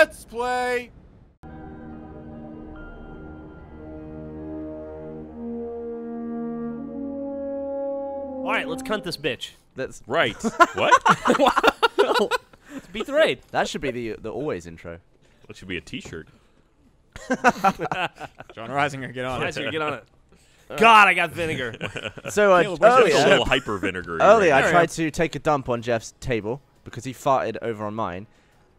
Let's play. All right, let's cunt this bitch. That's Right. what? Let's beat the raid. that should be the the always intro. That should be a T-shirt. Jon Risinger, get on Nice, it. you get on it. God, I got vinegar. So uh, Caleb, where's your It's a little hyper vinegar. earlier I tried to take a dump on Geoff's table because he farted over on mine.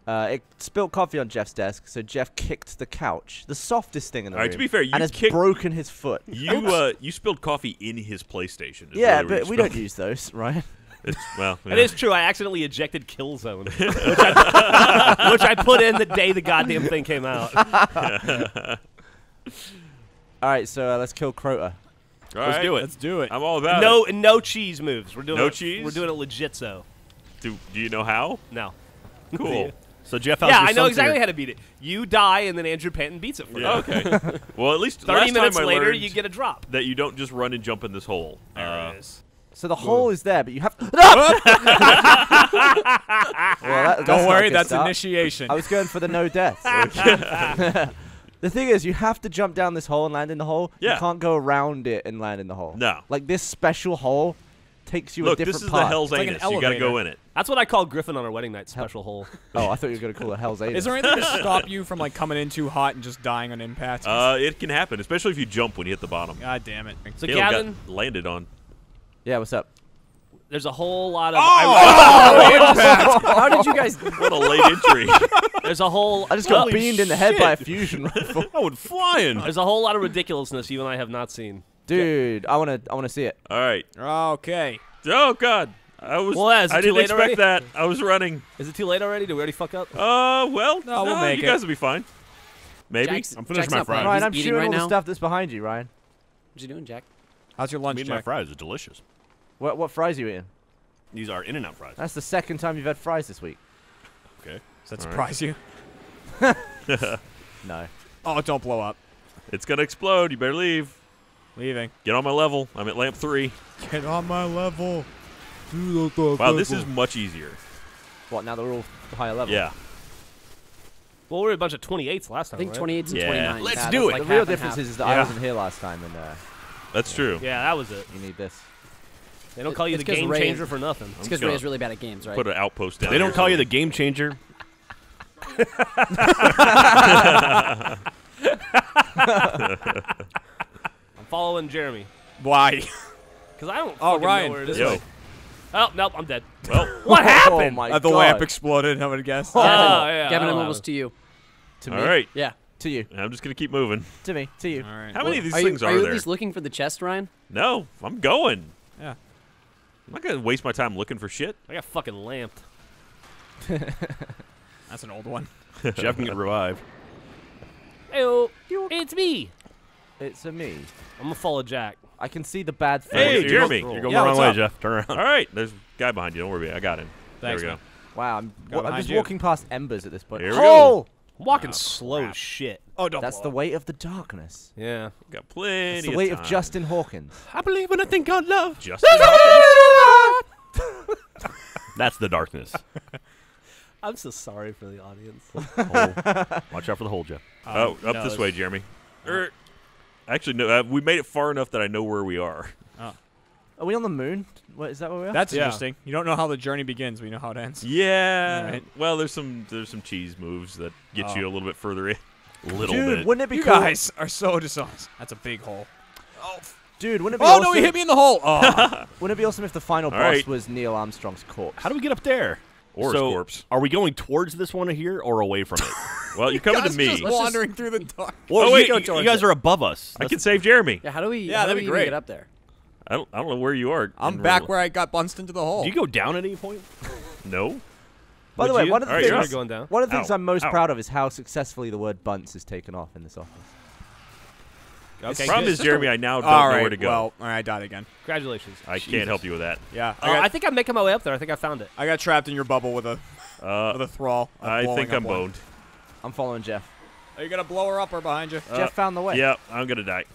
Uh, it spilled coffee on Geoff's desk, so Geoff kicked the couch, the softest thing in the All right, room, to be fair, you and has kicked- broken his foot. You uh, you spilled coffee in his PlayStation. is yeah, really but we don't use those, right? It's, well, It yeah. is true. I accidentally ejected Killzone, which I, which I put in the day the goddamn thing came out. All right, so uh, let's kill Crota. All Let's right, do it. Let's do it. I'm all about No, it. no cheese moves. We're doing No it, cheese? We're doing it legit. So Do, do you know how? no. Cool. So Geoff, how's yeah, your I know exactly theory? how to beat it. You die, and then Andrew Panton beats it for you. Yeah, okay. well, at least Thirty last minutes time I later, learned you get a drop. that you don't just run and jump in this hole. There Uh, it is. So the hole is there, but you have. well, that, that's Don't not a worry, good that's start. initiation. I was going for the no death. the thing is, you have to jump down this hole and land in the hole. Yeah. You can't go around it and land in the hole. No. Like this special hole takes you Look, a different this is path. the Hell's like an Anus. you got to go in it. That's what I call Griffon on our wedding night special hole. Oh, I thought you were going to call it Hell's Anus. Is there anything to stop you from like coming in too hot and just dying on impact? Uh, it can happen, especially if you jump when you hit the bottom. God damn it. So Caleb Gavin, got landed on. yeah, what's up? there's a whole lot of. Oh! How did you guys? What a late entry. there's a whole. I just got Holy beamed in the head by a fusion rifle. I went flying. There's a whole lot of ridiculousness you and I have not seen. Dude, I want to I want to see it. All right. Okay. Oh God. I was. Well, is it I too didn't late expect already? that. I was running. Is it too late already? Did we already fuck up? Uh, well, No, we'll make you it. guys will be fine. Maybe. Jack's, I'm finishing Jack's my not playing. fries. Ryan, He's I'm eating shooting right all now. the stuff that's behind you, Ryan. What you doing, Jack? How's your I lunch, mean, my Jack? fries are delicious. What what fries are you eating? These are In-N-Out fries. That's the second time you've had fries this week. Okay. Does that All surprise you? No. Oh, don't blow up. It's gonna explode. You better leave. Leaving. Get on my level. I'm at lamp three. Get on my level. Wow, this is much easier. What? Now they're all higher level. Yeah. Well, we were a bunch of 28s last time, I think right? 28 and Yeah. 29. Let's Nah, do it. like the real difference is, is that I wasn't here last time, and uh, That's true. Yeah, that was it. you need this. They don't It- call you it's the 'cause game Ray- changer for nothing. It's I'm because just gonna really bad at games, right? Put an outpost down. They don't call you the game changer. I'm following Jeremy Why? because I don't. Oh, Ryan, know where it this is. Yo. Oh nope, I'm dead. Well, What Oh happened? my Uh, the god. lamp exploded, I would guess. Oh, Gavin, yeah, Gavin, I I'm almost to you. to all me. right. Yeah. To you. I'm just gonna keep moving. To me. To you. All right. How many of these are you, things are there? are, you at least looking for the chest, Ryan? No, I'm going. Yeah. I'm not gonna waste my time looking for shit. I got fucking lamped. That's an old one. Jeff can get revived. Hey, it's me. It's a me. I'm gonna follow Jack. I can see the bad thing. Hey, You're Jeremy. going- You're going Yeah, the wrong way, up? Geoff. Turn around. All right. There's a guy behind you. Don't worry. About it. I got him. Thanks, there we man. Wow, I'm, Go I'm just you. walking past embers at this point. Here we oh! I'm walking slow as shit. Oh, don't That's blow the up. weight of the darkness. Yeah. go. Got plenty. It's the weight of time. Justin Hawkins. I believe in a thing called love. Justin. Hawkins? That's the darkness. I'm so sorry for the audience. Watch out for the hole, Geoff. oh, Um, up no, this way, Jeremy. Er, actually, no. Uh, we made it far enough that I know where we are. Are we on the moon? What is that where we are? That's Yeah. interesting. You don't know how the journey begins, but you know how it ends. Yeah. Right. Well, there's some there's some cheese moves that get Oh. you a little bit further in. Little Dude, bit. wouldn't it be You cool? guys are so dishonest. That's a big hole. Oh. Dude, wouldn't it be Oh awesome? no, he hit me in the hole. Oh. Wouldn't it be awesome if the final All boss right. was Neil Armstrong's corpse? How do we get up there? Or his corpse. Are we going towards this one here or away from it? Well, you're coming to Guys me. just wandering through the dark. well, Oh, wait, you, go you guys it. are above us. I can save Jeremy. Yeah, how do we, Yeah, how that'd do be great. get up there? I don't I don't know where you are. I'm back real- where I got bunched into the hole. Do you go down at any point? No. By the way, you? one of the All right, things you're You're going down. one of the things Ow. I'm most Ow. proud of is how successfully the word bunts is taken off in this office. Okay. Problem good. is, Jeremy, I now don't All know right. where to go. Well, all right, I died again. Congratulations. I can't help you with that. Yeah, Uh, I got, I think I'm making my way up there. I think I found it. I got trapped in your bubble with a Uh, with a thrall. of I think I'm one. boned. I'm following Geoff. Are you gonna blow her up or behind you? Uh, Geoff found the way. Yeah, I'm gonna die.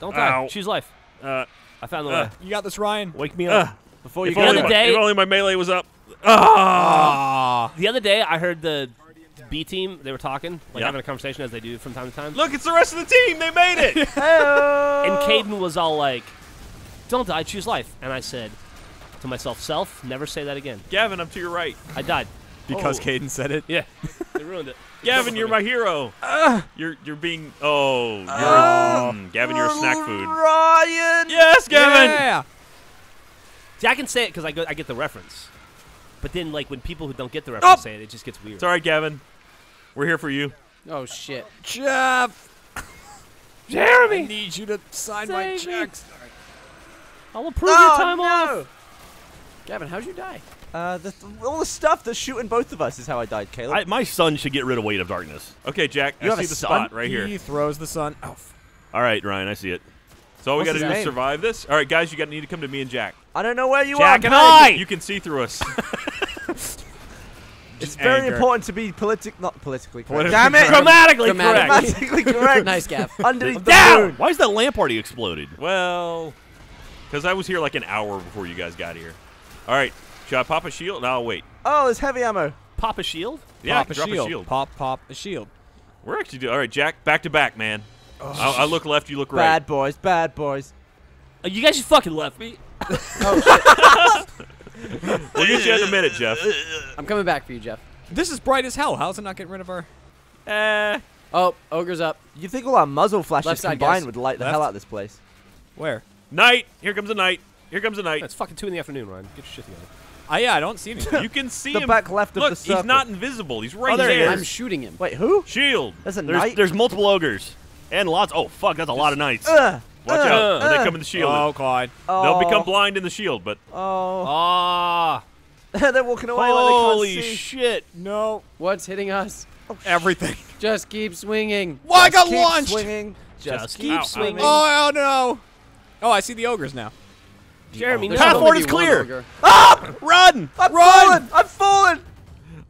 Don't die. Ow. Choose life. Uh, I found the Uh, way. You got this, Ryan. Wake me uh, up. Before you if, go only other my, day- if only my melee was up. Ah! Ah, The other day, I heard the B team, they were talking, like Yeah. having a conversation as they do from time to time. Look, it's the rest of the team. They made it. And Caden was all like, "Don't die, choose life." And I said to myself, "Self, never say that again." Gavin, I'm to your right. I died. Because Oh. Caden said it. Yeah, they ruined it. Gavin, you're my hero. you're you're being oh, you're mm, Gavin, you're a snack food. Ryan. Yes, Gavin. Yeah. See, I can say it because I, go- I get the reference. But then, like when people who don't get the reference say it, it just gets weird. It's all right, Gavin. We're here for you. Oh shit. Geoff. Jeremy. I need you to sign my Save me. checks. I'll approve Oh, your time no. off. Gavin, how'd you die? Uh, the, all the stuff that's shooting both of us is how I died, Caleb. I, my son should get rid of Weight of Darkness. Okay, Jack. You I have see a the son? spot right here. He throws the sun. Oh, All right, Ryan, I see it. So all we got to his do is survive this. All right, guys, you got need to come to me and Jack. I don't know where you Jack are. and Peg. I. You can see through us. It's Just very anger. important to be politic, not politically correct. Politically Damn it! correct. Grammatically correct. Grammatically correct. Nice, Gav. Underneath the Down! moon. Why is that lamp already exploded? well, because I was here like an hour before you guys got here. All right, should I pop a shield? No, wait. Oh, there's heavy ammo. Pop a shield. Yeah, pop a drop shield. a shield. Pop, pop a shield. We're actually doing all right, Jack. Back to back, man. I, I look left, you look right. Bad boys, bad boys. Uh, you guys just fucking left me. We'll get you in a minute, Geoff. I'm coming back for you, Geoff. This is bright as hell. How's it not getting rid of our? Eh. Oh, ogre's up. You think all our muzzle flashes Left side, combined guys. would light the Left. hell out of this place? Where? Night. Here comes the night. Here comes the night. It's fucking two in the afternoon, Ryan. Get your shit together. Ah, yeah. I don't see anything. You can see The him. back left of Look, the circle. he's not invisible. He's right there he there. I'm shooting him. Wait, who? Shield. There's a There's, knight. there's multiple ogres. And lots. Oh, fuck, that's a lot of knights. Ugh, Watch ugh, out. Uh, when they uh. come in the shield. oh, God. Oh, They'll become oh. blind in the shield, but Oh, Ah. they're walking away Holy like they can't see. shit. No. What's hitting us? Oh, Everything. Just keep swinging. Why I got keep launched? Swinging. Just, Just keep keep Ow, ow. swinging. Oh, oh no. Oh, I see the ogres now. Jeremy, oh, There's no. Path forward is clear. ogre. Ah! Run! I'm Run! fallen. I'm fallen.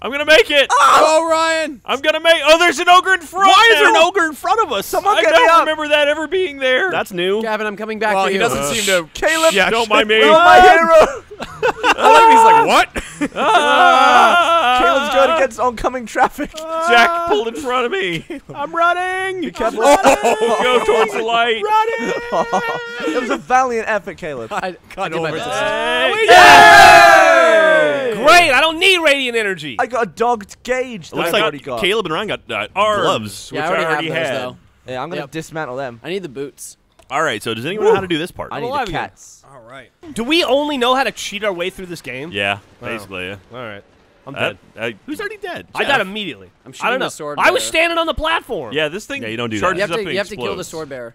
I'm gonna make it. Oh, Ryan. I'm gonna make. Oh, there's an ogre in front. Why is there an ogre in front of us? Someone I get don't up. remember that ever being there. That's new. Gavin, I'm coming back Well, for he you. doesn't Uh, seem to. Caleb, Yeah, don't mind me. You're my hero. I like he's like, what? Ah! Caleb's going against oncoming traffic. Jack pulled in front of me. I'm running. Be careful. Go towards the light. running. it was a valiant effort, Caleb. I, I did my over best. Hey. Great. I don't need radiant energy. I got a dogged gauge. That looks I've like already got. Caleb and Ryan got uh, Arms, gloves. which Yeah, I already, already have those, had. though. Yeah, I'm gonna Yep. dismantle them. I need the boots. All right, so does anyone know how to do this part? I I'm need alive the again. cats. All right. Do we only know how to cheat our way through this game? Yeah. Basically, yeah. All right. I'm Uh, dead. uh, Who's already dead? I died immediately. I'm I shooting don't know. the sword I was bearer. standing on the platform. yeah, this thing Yeah, you don't do that. charges You have up to, and you have to kill the explodes. sword bearer,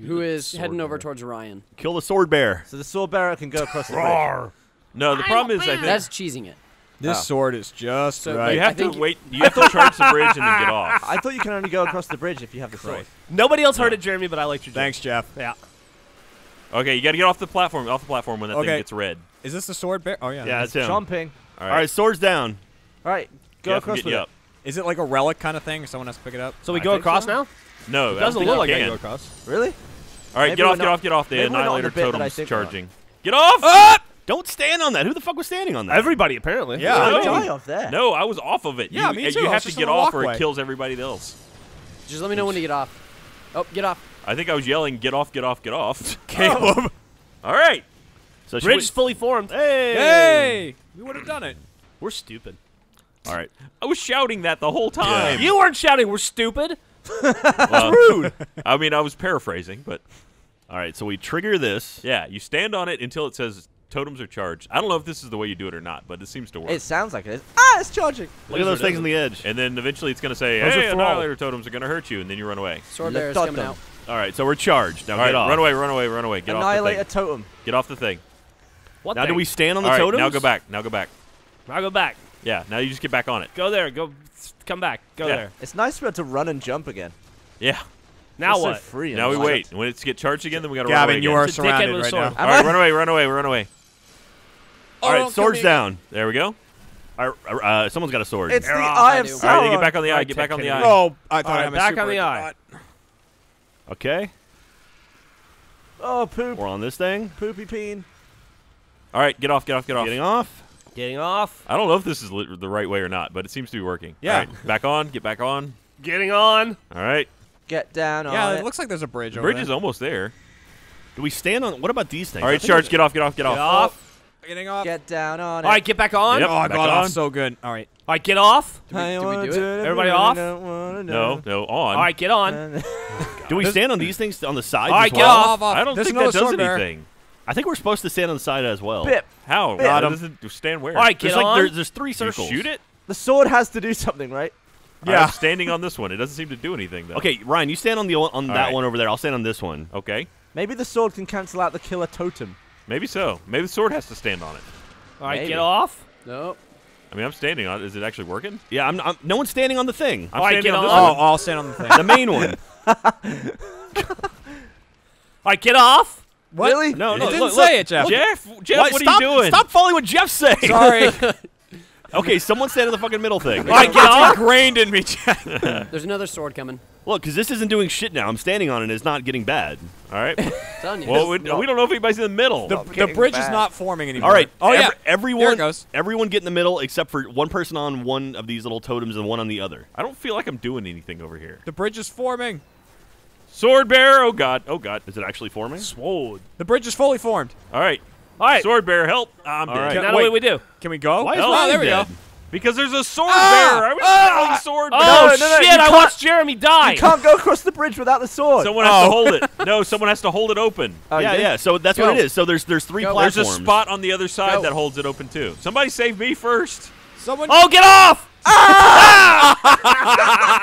who is sword heading over bearer. towards Ryan. Kill the sword bear. So the sword bearer can go across the bridge. No, the problem is I think That's cheesing it. This Oh. sword is just So, right. you I have to wait. You have to charge the bridge and then get off. I thought you can only go across the bridge if you have the sword. Nobody else heard it, Jeremy, but I liked your joke. Thanks, Geoff. Yeah. Okay, you got to get off the platform. Off the platform when that thing gets red. Is this the sword bear? Oh yeah. Yeah, that's him. Jumping. Chomping. All right. right. swords down. All right, go Geoff, across get with you it. Is it like a relic kind of thing? Or someone has to pick it up? So we I go across so. now? No, It doesn't look think like you I can. go across. Really? All right, Maybe get we're off, get off, get off. The maybe we're not on the annihilator bit that totem's think we're on. charging. Get off! Ah! Don't stand on that. Who the fuck was standing on that? Everybody, apparently. Yeah. I No. die off that. No, I was off of it. Yeah, you, me too. You have to get off or it kills everybody else. Just let me know when to get off. Oh, get off. I think I was yelling, "Get off! Get off! Get off!" Caleb. All right. So should Bridge we- is fully formed. Hey! Hey, we would have done it. We're stupid. All right. I was shouting that the whole time. You weren't shouting, we're stupid. Well, Rude. I mean, I was paraphrasing, but All right, so we trigger this. yeah, you stand on it until it says totems are charged. I don't know if this is the way you do it or not, but it seems to work. It sounds like it is. Ah, it's charging. Look at those things on the edge. and then eventually it's going to say, Those are "Hey, annihilator totems are going to hurt you," and then you run away. Sword Let bearer's dot coming them. out. All right, so we're charged. Now All right, get off. run away, run away, run away. Get Annihilate a off the thing. totem. Get off the thing. What Now do we stand on the All right, totems? now go back. Now go back. I'll go back. Yeah, now you just get back on it. Go there. Go. Come back. Go Yeah. there. It's nice to be able to run and jump again. Yeah. Now It's so what? free Now we wait. When it's get charged again, then we got to run away Gavin, you again. are It's a dickhead surrounded right now. All right, run away, run away, run away. All Oh, right, swords down. There we go. All right, uh, someone's got a sword. It's the Error. Eye I of do. Sauron. All right, get back on the eye. Get back on the eye. Oh, I thought All I right, had my back super on the eye. Okay, Oh, poop. we're on this thing. Poopy peen. All right, get off, get off, get off. Getting off. Getting off. I don't know if this is the right way or not, but it seems to be working. Yeah. All right, back on. Get back on. Getting on. All right. Get down on Yeah, it. it looks like there's a bridge The over bridge is almost there. Do we stand on? What about these things? All right, I charge. Get off. Get off. Get off. Get off. Getting off. Get down on All it. right, get back on. Yep. oh, I back got on. off so good. All right. All right, get off. I do we wanna do it? it, Everybody off? don't No, no, on. All right, get on. Oh, do we stand on these things on the side? All right, as get well? off. I don't There's think that does sword bearer. anything. I think we're supposed to stand on the side as well. Bip. How? Got That him. stand where? All right, There's get like on. there's, there's three You circles. shoot it. The sword has to do something, right? Yeah. I'm standing on this one. It doesn't seem to do anything though. Okay, Ryan, you stand on the o- on that right. one over there. I'll stand on this one. Okay. Maybe the sword can cancel out the killer totem. Maybe so. Maybe the sword has to stand on it. All right, Maybe. get off. Nope. I mean, I'm standing on it. Is it actually working? Yeah, I'm, I'm no one's standing on the thing. I'm All right, standing get on on. Oh, one. I'll stand on the thing. The main one. All right, get off. What? Really? No, You no. didn't look, say look. it, Geoff. Geoff, Geoff, What? what stop, are you doing? Stop following what Geoff's saying. Sorry. okay, someone stand on the fucking middle thing. All right, get off. ingrained in me, Geoff. There's another sword coming. Look, because this isn't doing shit now. I'm standing on it. And it's not getting bad. All right. Well, we, we don't know if anybody's in the middle. The, the getting bridge is not forming anymore. All right. Oh, yeah. everyone. There goes. Everyone get in the middle except for one person on one of these little totems and one on the other. I don't feel like I'm doing anything over here. The bridge is forming. Sword bearer. Oh god. Oh god. Is it actually forming? Sword. The bridge is fully formed. All right. All right. Sword bearer, help. I'm All dead. right. Now Wait. what do we do? Can we go? Why is oh, Ryan there we dead? go. Because there's a sword Ah! bearer. I was Ah! yelling sword Oh bearer. no, no, shit! you I watched Jeremy die. You can't go across the bridge without the sword. Someone has Oh. to hold it. No, someone has to hold it open. Oh, yeah, yeah. So that's Go. what it is. So there's there's three Go. There's a spot on the other side Go. that holds it open too. Somebody save me first. Someone. Oh, get off!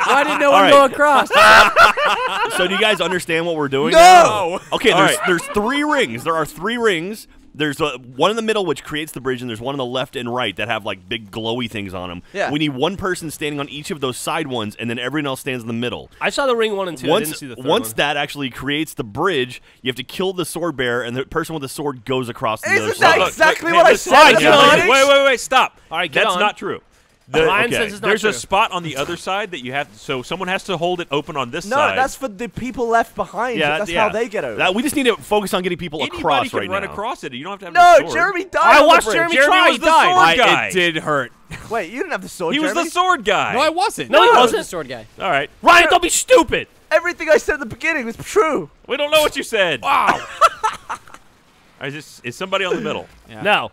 Why didn't no one right. go across? So do you guys understand what we're doing? No! now? Okay, there's right. there's three rings. There are three rings. There's uh one in the middle which creates the bridge, and there's one on the left and right that have like big glowy things on them. Yeah. We need one person standing on each of those side ones, and then everyone else stands in the middle. I saw the ring one and two. I once didn't see the third once one. that actually creates the bridge, you have to kill the sword bearer, and the person with the sword goes across to the other Isn't that side. Exactly look, what I said? All right, at the get on. beginning? Wait, wait, wait, stop. All right, get That's on. not true. The- Ryan okay, says it's not There's a spot on the other side that you have so someone has to hold it open on this No, side. No, that's for the people left behind. Yeah, that's yeah. how they get over. That, we just need to focus on getting people Anybody across can right run now. across it. You don't have to have no, the sword. Jeremy died. I on the watched. Jeremy Jeremy try. was He the died. sword I, guy. it did hurt. Wait, you didn't have the sword. He was Jeremy. the sword guy. No, I wasn't. No, he I was wasn't. the sword guy. All right. Ryan, don't be stupid. Everything I said at the beginning was true. We don't know what you said. Wow. I just is somebody on the middle. Yeah. No.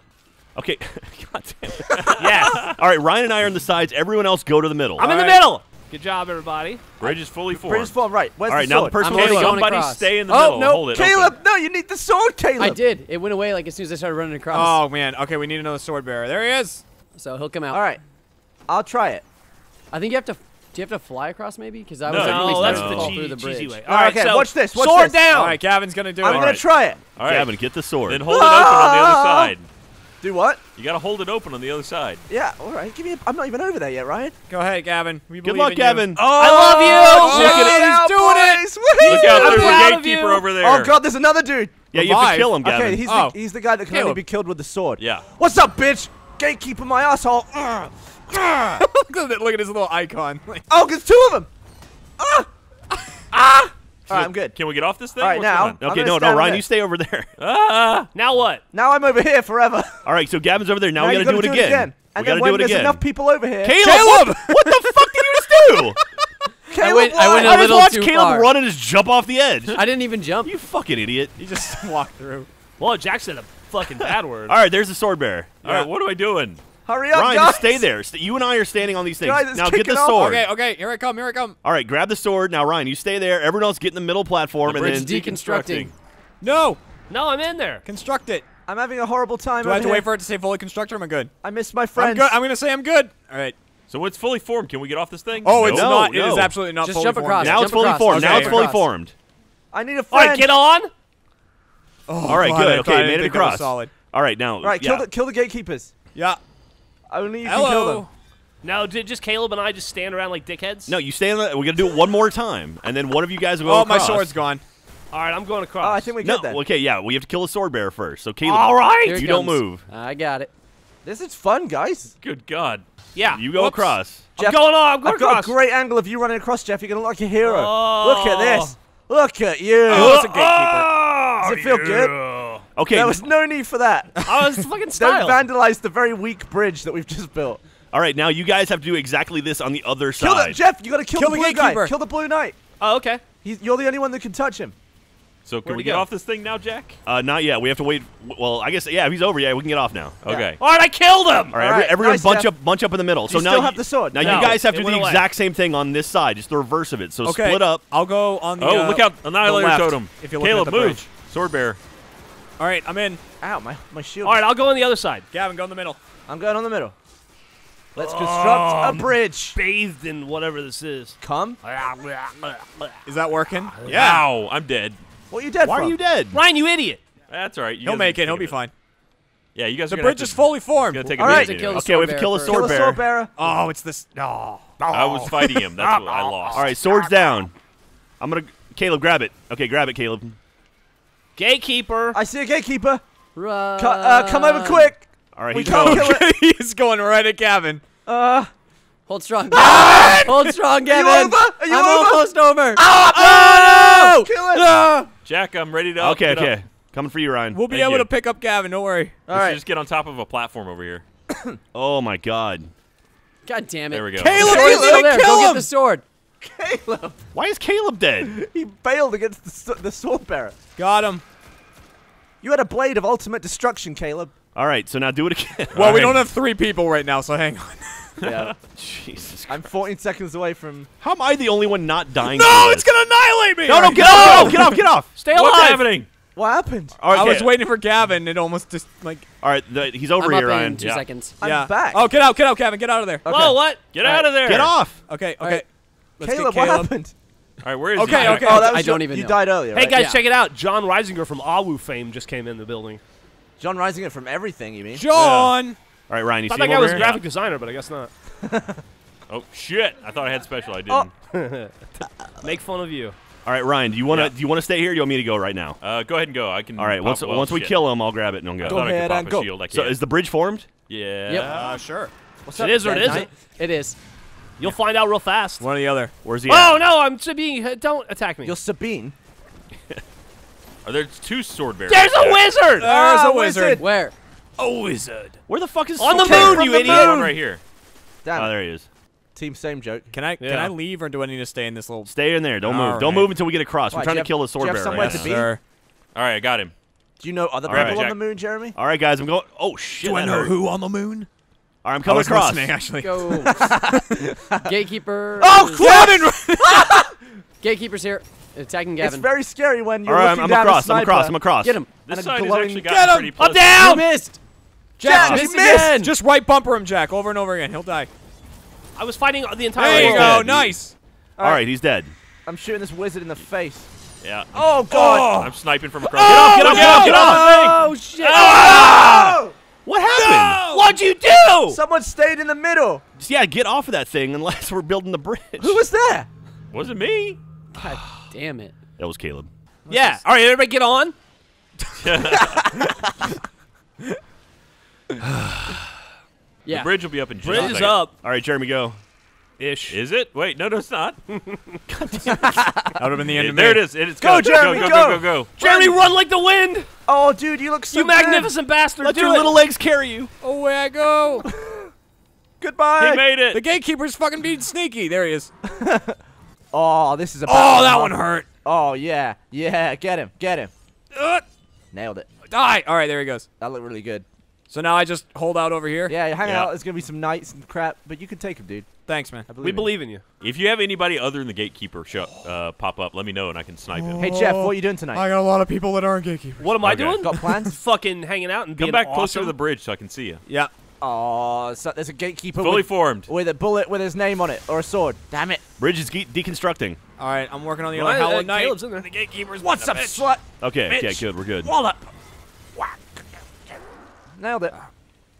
Okay. God damn it. Yes. All right, Ryan and I are on the sides. Everyone else go to the middle. I'm in the middle. Good job, everybody. Bridge is fully formed. Bridge form, right? Where's All right, the now the person I'm with already the going Somebody across. stay in the oh middle. no, Hold it. Caleb! open. No, you need the sword, Caleb. I did. It went away like as soon as I started running across. Oh man. Okay, we need another sword bearer. There he is. So he'll come out. All right, I'll try it. I think you have to. Do you have to fly across maybe? Because I No, was No, really that's starting the to fall chee- through the cheesy bridge. way. All right, okay, so watch this, watch sword this. down. All right, Gavin's gonna do it. I'm gonna right. try it. All right. Gavin, get the sword. Then hold it open on the other side. Do what? You got to hold it open on the other side. Yeah, all right. Give me. A, I'm not even over there yet, Ryan. Go ahead, Gavin. We Good luck, in you. Gavin. I love you. Look at it. Out, He's doing it. boys. Woohoo! Look out, I'm there's proud a of gatekeeper you. over there. Oh god, there's another dude. Yeah, you have to kill him, Gavin. Okay, he's Oh. the he's the guy that can only Caleb. be killed with the sword. Yeah. What's up, bitch? Gatekeeper, my asshole. Ugh. Ugh. look, at that- his little icon. Oh, there's two of them. Ah! Ah! All right, I'm good. Can we get off this thing? All right, What's now- going on? I'm okay, gonna no, stand no, Ryan, there. you stay over there. Ah! Now what? Now I'm over here forever. All right, so Gavin's over there. Now, now we you gotta, gotta do it again. And we then gotta when do it there's again. enough people over here, Caleb, Caleb! What, what the fuck did you just do? Caleb, went- I why? went a I just little watched too Caleb far. run and just jump off the edge. I didn't even jump. you fucking idiot. You just walked through. Well, Jack said a fucking bad word. All right, there's the sword bearer. All right, what am I doing? Hurry up, Ryan, guys. just stay there. You and I are standing on these things. Guys, it's now get kicking the off. sword. Okay, okay. Here I come. Here I come. All right, grab the sword. Now, Ryan, you stay there. Everyone else get in the middle platform, The and bridge then is deconstructing. No, No, I'm in there. construct it. I'm having a horrible time. Do I have over to here. wait for it to say fully constructed? Or am I good? I missed my I'm friends. good. I'm gonna say I'm good. All right. So it's fully formed. Can we get off this thing? Oh, No. it's No, not. It no. is absolutely not. Just fully jump formed across. now Jump it's fully across. formed. Now Okay. it's fully formed. I need a friend. right, get on. Oh, All right, God, good. Okay, made it think that was across. Solid. All right, now. All right, yeah. kill the kill the gatekeepers. Yeah. I only you can kill them. Hello. Now, did just Caleb and I just stand around like dickheads? No, you stay on the. We're gonna do it one more time, and then one of you guys will go Oh, my sword's gone. All right, I'm going across. Oh, I think we No, good then. okay, yeah, we have to kill a sword bearer first. So Caleb, All right. You don't move. I got it. This is fun, guys. Good God. Yeah. You go Whoops. across. I'm Geoff, going on. I'm going I've got a great angle of you running across, Geoff. You're gonna look like a hero. Oh. Look at oh. this. Look at you. Oh, it's a gatekeeper. Does it feel good? Okay. There was no need for that. I was fucking Don't vandalize the very weak bridge that we've just built. All right. Now you guys have to do exactly this on the other Kill side. it, Geoff. You gotta kill, Kill the the blue guy. Kill the blue knight. oh, okay. He's, you're the only one that can touch him. So can Where'd we get go? off this thing now, Jack? Uh, not yet. We have to wait. Well, I guess yeah. If he's over, yeah, we can get off now. Okay. All right, I killed him. All right, All every, right, everyone nice, bunch Geoff. up, bunch up in the middle. So you now still you- have the sword? Now No, you guys have to do the away. exact same thing on this side, just the reverse of it. So Okay. split up. I'll go on the. Oh, uh, look out! Annihilator left, totem. if you're looking Caleb, at the move. Sword bearer. All right, I'm in. Ow, my, my shield. All right, I'll go on the other side. Gavin, go in the middle. I'm going on the middle. Let's construct a um, bridge. Bathed in whatever this is. Come. Is that working? Ow! I'm dead. What are you dead Why from? are you dead? Ryan, you idiot. That's all right. You He'll make it. He'll be a fine. Yeah, you guys. The are gonna bridge have is fully formed. Gonna take All a right. To kill Okay, we have to kill a bearer sword Kill the bearer. sword bearer. Oh, it's this. Oh. I was oh. fighting him. That's what I lost. All right, swords down. I'm gonna. Caleb, grab it. Okay, grab it, Caleb. Gatekeeper. I see a gatekeeper. Run. Co- uh, come over quick. All right, We he's can't going. kill it. He's going right at Gavin. Uh, Hold strong. Gavin! Hold strong, Gavin. over? Are you I'm over? almost over. oh, no Kill it. Ah! Jack, I'm ready to. Okay, get up. okay. Coming for you, Ryan. We'll be Thank able you. to pick up Gavin. Don't worry. All We should right. just get on top of a platform over here. Oh my God. God damn it. There we go. Caleb, Sword's he's gonna there. kill Go get the sword. Caleb. Why is Caleb dead? He bailed against the, the sword bearer. Got him. You had a blade of ultimate destruction, Caleb. All right, so now do it again. Well, All we right. don't have three people right now, so hang on. Yeah. Jesus. I'm 14 seconds away from. How am I the only one not dying? No, it's this? gonna annihilate me. No, no, get off, get off, get off, get off. Stay What's happening? What happened? All right, I was waiting for Gavin. It almost just like. All right, the, he's over I'm here, up Ryan. in two Yeah. seconds. I'm yeah. back. Oh, get out, get out, Gavin, get out of there. Okay. Whoa, what? Get All out right. of there. Get off. Okay, okay. right. Let's Caleb, get what happened? All right, where is Okay, he? okay. okay. Oh, that was I don't even You know. died earlier. Hey right? guys, Yeah. check it out. Jon Risinger from AHWU fame just came in the building. Jon Risinger from everything, you mean? Jon. All right, Ryan, you Thought see that guy was a here? graphic designer, but I guess not. Oh shit! I thought I had special. I didn't. Oh. Make fun of you. All right, Ryan, do you want to Yeah. do you want to stay here? Or do you want me to go right now? Uh, go ahead and go. I can. All right, once well, once we shit. kill him, I'll grab it and I'll go. Go I ahead could pop and go. shield. I can't. So is the bridge formed? yeah. Yep. Uh, sure. What's It is or it Dead isn't. Knight? It is. You'll find out real fast. One or the other. Where's he? Oh at? no, I'm Sabine. Don't attack me. You're Sabine. Are there two sword bearers? There's a wizard. There's Ah, a wizard. Where? A wizard. Where the fuck is On the moon, you the idiot. There's one right here. Damn Oh, there he is. Team same joke. Can I can I leave or do I need to stay in this little? Stay in there. Don't All move. Don't move until we get across. We're trying do to kill the sword do you bearer. somewhere right to be? Sir. All right, I got him. Do you know other All right, people on the moon, Jeremy? All right, guys, I'm going. Oh shit! Do I know hurt. who on the moon? All right, I'm I coming was across. listening actually. Go. Gatekeeper. Oh, Gavin. Gatekeeper's here. Attacking Gavin. It's Gavin. very scary when you're All right, looking I'm, I'm down across. a I'm across. I'm across. Get him. This And a side has glowing- actually Get him! pretty I'm down. You missed. Jack, Jack, you missed. again. Just right bumper him, Jack, over and over again. He'll die. I was fighting the entire There you go. dead. Nice. All right, he's dead. I'm shooting this wizard in the face. Yeah. Oh God! I'm sniping from across. Oh, get off! Get off! Get off! Get off! Oh shit! Oh! oh! What happened? What'd you do? Someone stayed in the middle. Just, yeah, get off of that thing unless we're building the bridge. Who was that? Wasn't me. God damn it. That was Caleb. Yeah. All right, everybody, get on. Yeah. The bridge will be up in just a Bridge is up. All right, Jeremy, go. Ish. Is it? Wait, no, no, it's not. That would have been the end Yeah, of there it is. It is Go, go, Jeremy, go, go. go, go, go, go. Jeremy, run like the wind. Oh, dude, you look so you good. magnificent bastard. Let do your it. little legs carry you. Away I go. Goodbye. He made it. the gatekeeper's fucking being sneaky. There he is. oh, this is a. Oh, that one hurt. Oh yeah, yeah. Get him, get him. Uh, Nailed it. die. All right, there he goes. That looked really good. So now I just hold out over here. Yeah, hang Yeah. out. There's gonna be some knights and crap, but you can take him, dude. Thanks, man. Believe We in you. believe in you. If you have anybody other than the gatekeeper show, uh, pop up, let me know and I can snipe him. Hey Geoff, what are you doing tonight? I got a lot of people that aren't gatekeepers. What am I Okay. doing? Got plans? Fucking hanging out and Come being back awesome. closer to the bridge so I can see you. Yeah. Oh, so there's a gatekeeper Fully with, formed. with a bullet with his name on it or a sword. Damn it! Bridge is ge- deconstructing. All right, I'm working on the Why, other uh, Hollow Knight. Caleb's in there. The gatekeeper's What's up, bitch. slut? Okay, Mitch. yeah, good. We're good. Wallop. Nailed it.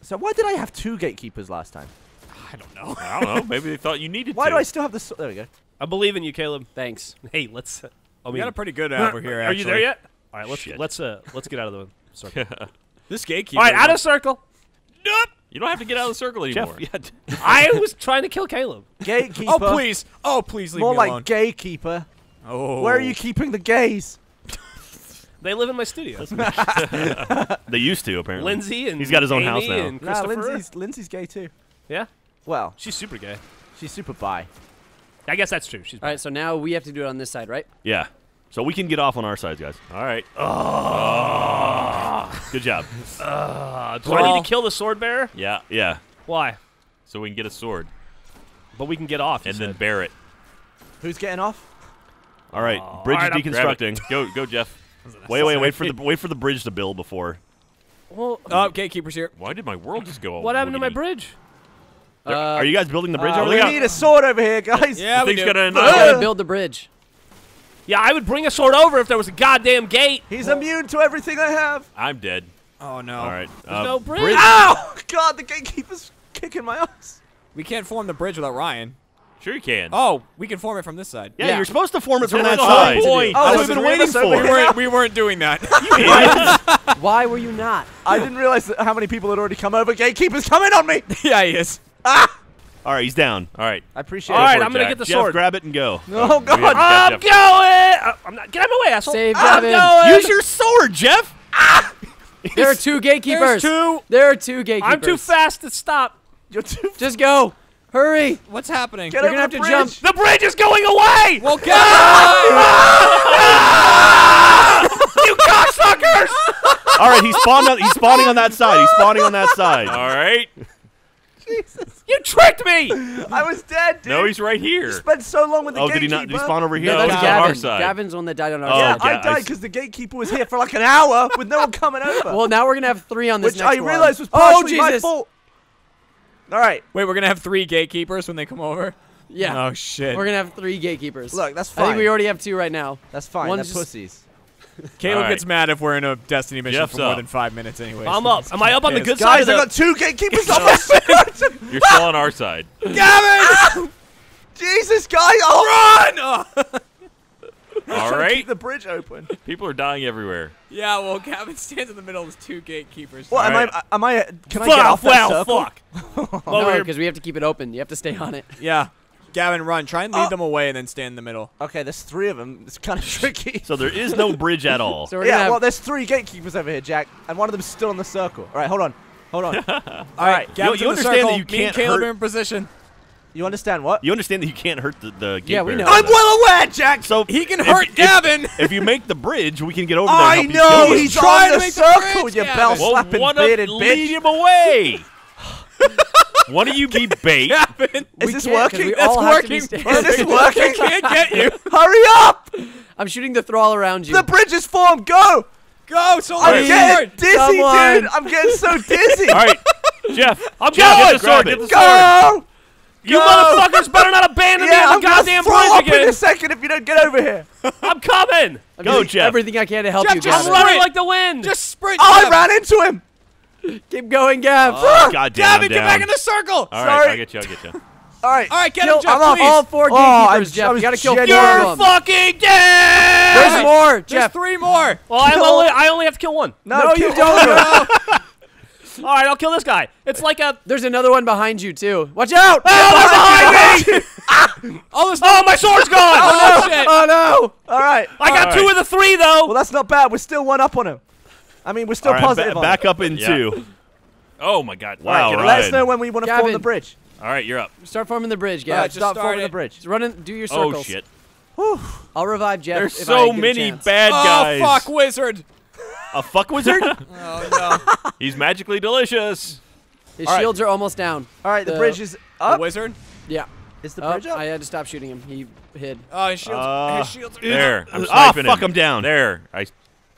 So why did I have two gatekeepers last time? I don't know. I don't know. Maybe they thought you needed Why to. do I still have this? There we go. I believe in you, Caleb. Thanks. Hey, let's. Uh, I We got a pretty good over here. are you there yet? All right, let's Shit. let's uh let's get out of the circle. This gatekeeper. All right, out of circle. Nope. You don't have to get out of the circle Geoff, anymore. yeah, d- I was trying to kill Caleb. Gatekeeper. Oh please! Oh please leave More me like alone. gatekeeper. oh. Where are you keeping the gays? They live in my studio. They used to apparently. Lindsay and He's got his own Amy house now. And Nah, Christopher. Lindsay's, Lindsay's gay too. Yeah, Well, she's super gay. she's super bi. I guess that's true. She's All right, so now we have to do it on this side, right? Yeah. So we can get off on our sides, guys. All right. Good job. Uh, do I need to kill the sword bearer? Yeah. Yeah. Why? So we can get a sword But we can get off. you and then bear it. Who's getting off? All right. Bridge All right, is deconstructing. Go, go, Geoff. Wait, wait, wait for the wait for the bridge to build before. well, Oh, gatekeeper's here. Why did my world just go? all what happened to my bridge? Uh, Are you guys building the bridge Uh, over we there? need a sword over here, guys. Yeah, The we thing's do. gonna. we gotta build the bridge. Yeah, I would bring a sword over if there was a goddamn gate. He's immune to everything I have. I'm dead. Oh no. All right. There's uh, no bridge. Ow! God, the gatekeeper's kicking my ass. We can't form the bridge without Ryan. Sure you can. Oh, we can form it from this side. yeah, Yeah. you're supposed to form it from that side. point. Oh, That's there's what we've been waiting for. We weren't, we weren't doing that. Why were you not? I didn't realize that how many people had already come over. Gatekeeper's coming on me. yeah, he is. All right, he's down. All right. I appreciate All it. All right, I'm gonna get the Geoff, sword. grab it and go. Oh We God! have- I'm Geoff. going. Uh, I'm not. Get out of my way, asshole. Save I'm Devin. going. Use your sword, Geoff. Ah! There are two gatekeepers. There's two. There are two gatekeepers. I'm too fast to stop. You're too. Just go. Hurry. What's happening? Get You're gonna have to bridge. jump. The bridge is going away. Well, get you cocksuckers! All right, he's spawned. On, he's spawning on that side. He's spawning on that side. All right. Jesus. You tricked me. I was dead, dude. No, he's right You here. spent so long with the Oh, did he not? Did he spawn over here? No, That's he's on Gavin. our side. Gavin's the one that died on our Oh, side. Yeah, I I died because the gatekeeper was here for like an hour with no one coming over. Well, now we're gonna have three on this which next I realized was oh partially my Jesus! fault. All right, Wait, we're gonna have three gatekeepers when they come over. Yeah, Oh shit. we're gonna have three gatekeepers. look, that's fine. I think we already have two right now. that's fine. one's They're just- pussies. Caleb All right. gets mad if we're in a Destiny mission Geoff's for more up. than five minutes anyway. I'm up. Am I up on the good Guys, side I got two gatekeepers on my side. You're still on our side. Gavin! Jesus, guys! Oh, run! All Trying to right. Keep the bridge open. People are dying everywhere. Yeah, well, Gavin stands in the middle with two gatekeepers. What am All right. I? Am I? Can I get off that well, circle? fuck. no, because we have to keep it open. You have to stay on it. Yeah. Gavin, run. Try and lead Oh. them away and then stand in the middle. Okay, there's three of them. It's kind of tricky. So there is no bridge at all. So we're yeah, well, there's three gatekeepers over here, Jack, and one of them's still in the circle. All right, hold on, hold on. All right, Gavin's you in the understand that circle. you Me and can't Caleb hurt- are in position. You understand what? You understand that you can't hurt the, the gate Yeah, we bearer. know. I'm well aware, Jack. So He can if- hurt if- Gavin. If you make the bridge, we can get over there. I and help know kill he's Trying to the make the circle, bridge, you Gavin. bell Well, slapping one bearded of, lead bitch. him away. one of you be bait. Gavin, Is this working? We That's all have to be working. standing. Is this working? I can't get you. Hurry up! I'm shooting the thrall around you. The bridge is formed. Go! Go, so I'm Lord. getting dizzy, Someone. dude. I'm getting so dizzy. All right, Geoff. I'm Geoff, going. get the sword. Get the sword. Go! You Go! motherfuckers better not abandon me Yeah, in I'm the goddamn throw bridge up in a second if you don't get over here. I'm coming. I'm Go, Geoff. Everything I can to help Geoff, you, just I'm running like the wind. Just sprint. Oh, I ran into him. Keep going, Gav. Oh, God damn, Gavin, get down. back in the circle. All right, Sorry. I'll get you. I'll get you. All right. All right, get Kill him, Geoff, I'm up. please. all four Oh, I- gatekeepers, I Geoff. was You gotta kill four genuinely- You're of them. fucking dead. There's more, There's Geoff. three more. Well, I'm only, I only have to kill one. No, No, you don't. All right, I'll kill this guy. It's like a. There's another one behind you too. Watch out! Oh, they're behind me! Ah! Oh, there's Oh, my sword's gone. Oh, oh, shit. Oh no! All right. I got All two right. of the three though. Well, that's not bad. We're still one up on him. I mean, we're still All right, positive. ba- on back it. up in Yeah. two. Oh my God. Wow, All right, get right. Let us know when we want to form the bridge. All right, you're up. Start forming the bridge, Yeah, Gav. just start start forming it. the bridge. Just run in, do your oh, circles. Oh shit. Whew. I'll revive Geoff. There's if so I get many chance. bad Oh, fuck, wizard. A fuck wizard? Oh, no. He's magically delicious. His All right. shields are almost down. All right, the The- bridge is A up. wizard? Yeah. Is the Oh, bridge up? I had to stop shooting him. He hid. Oh, his shields, Uh, his shields are There. I'm Ah, sniping fuck, him. I'm down. There. I.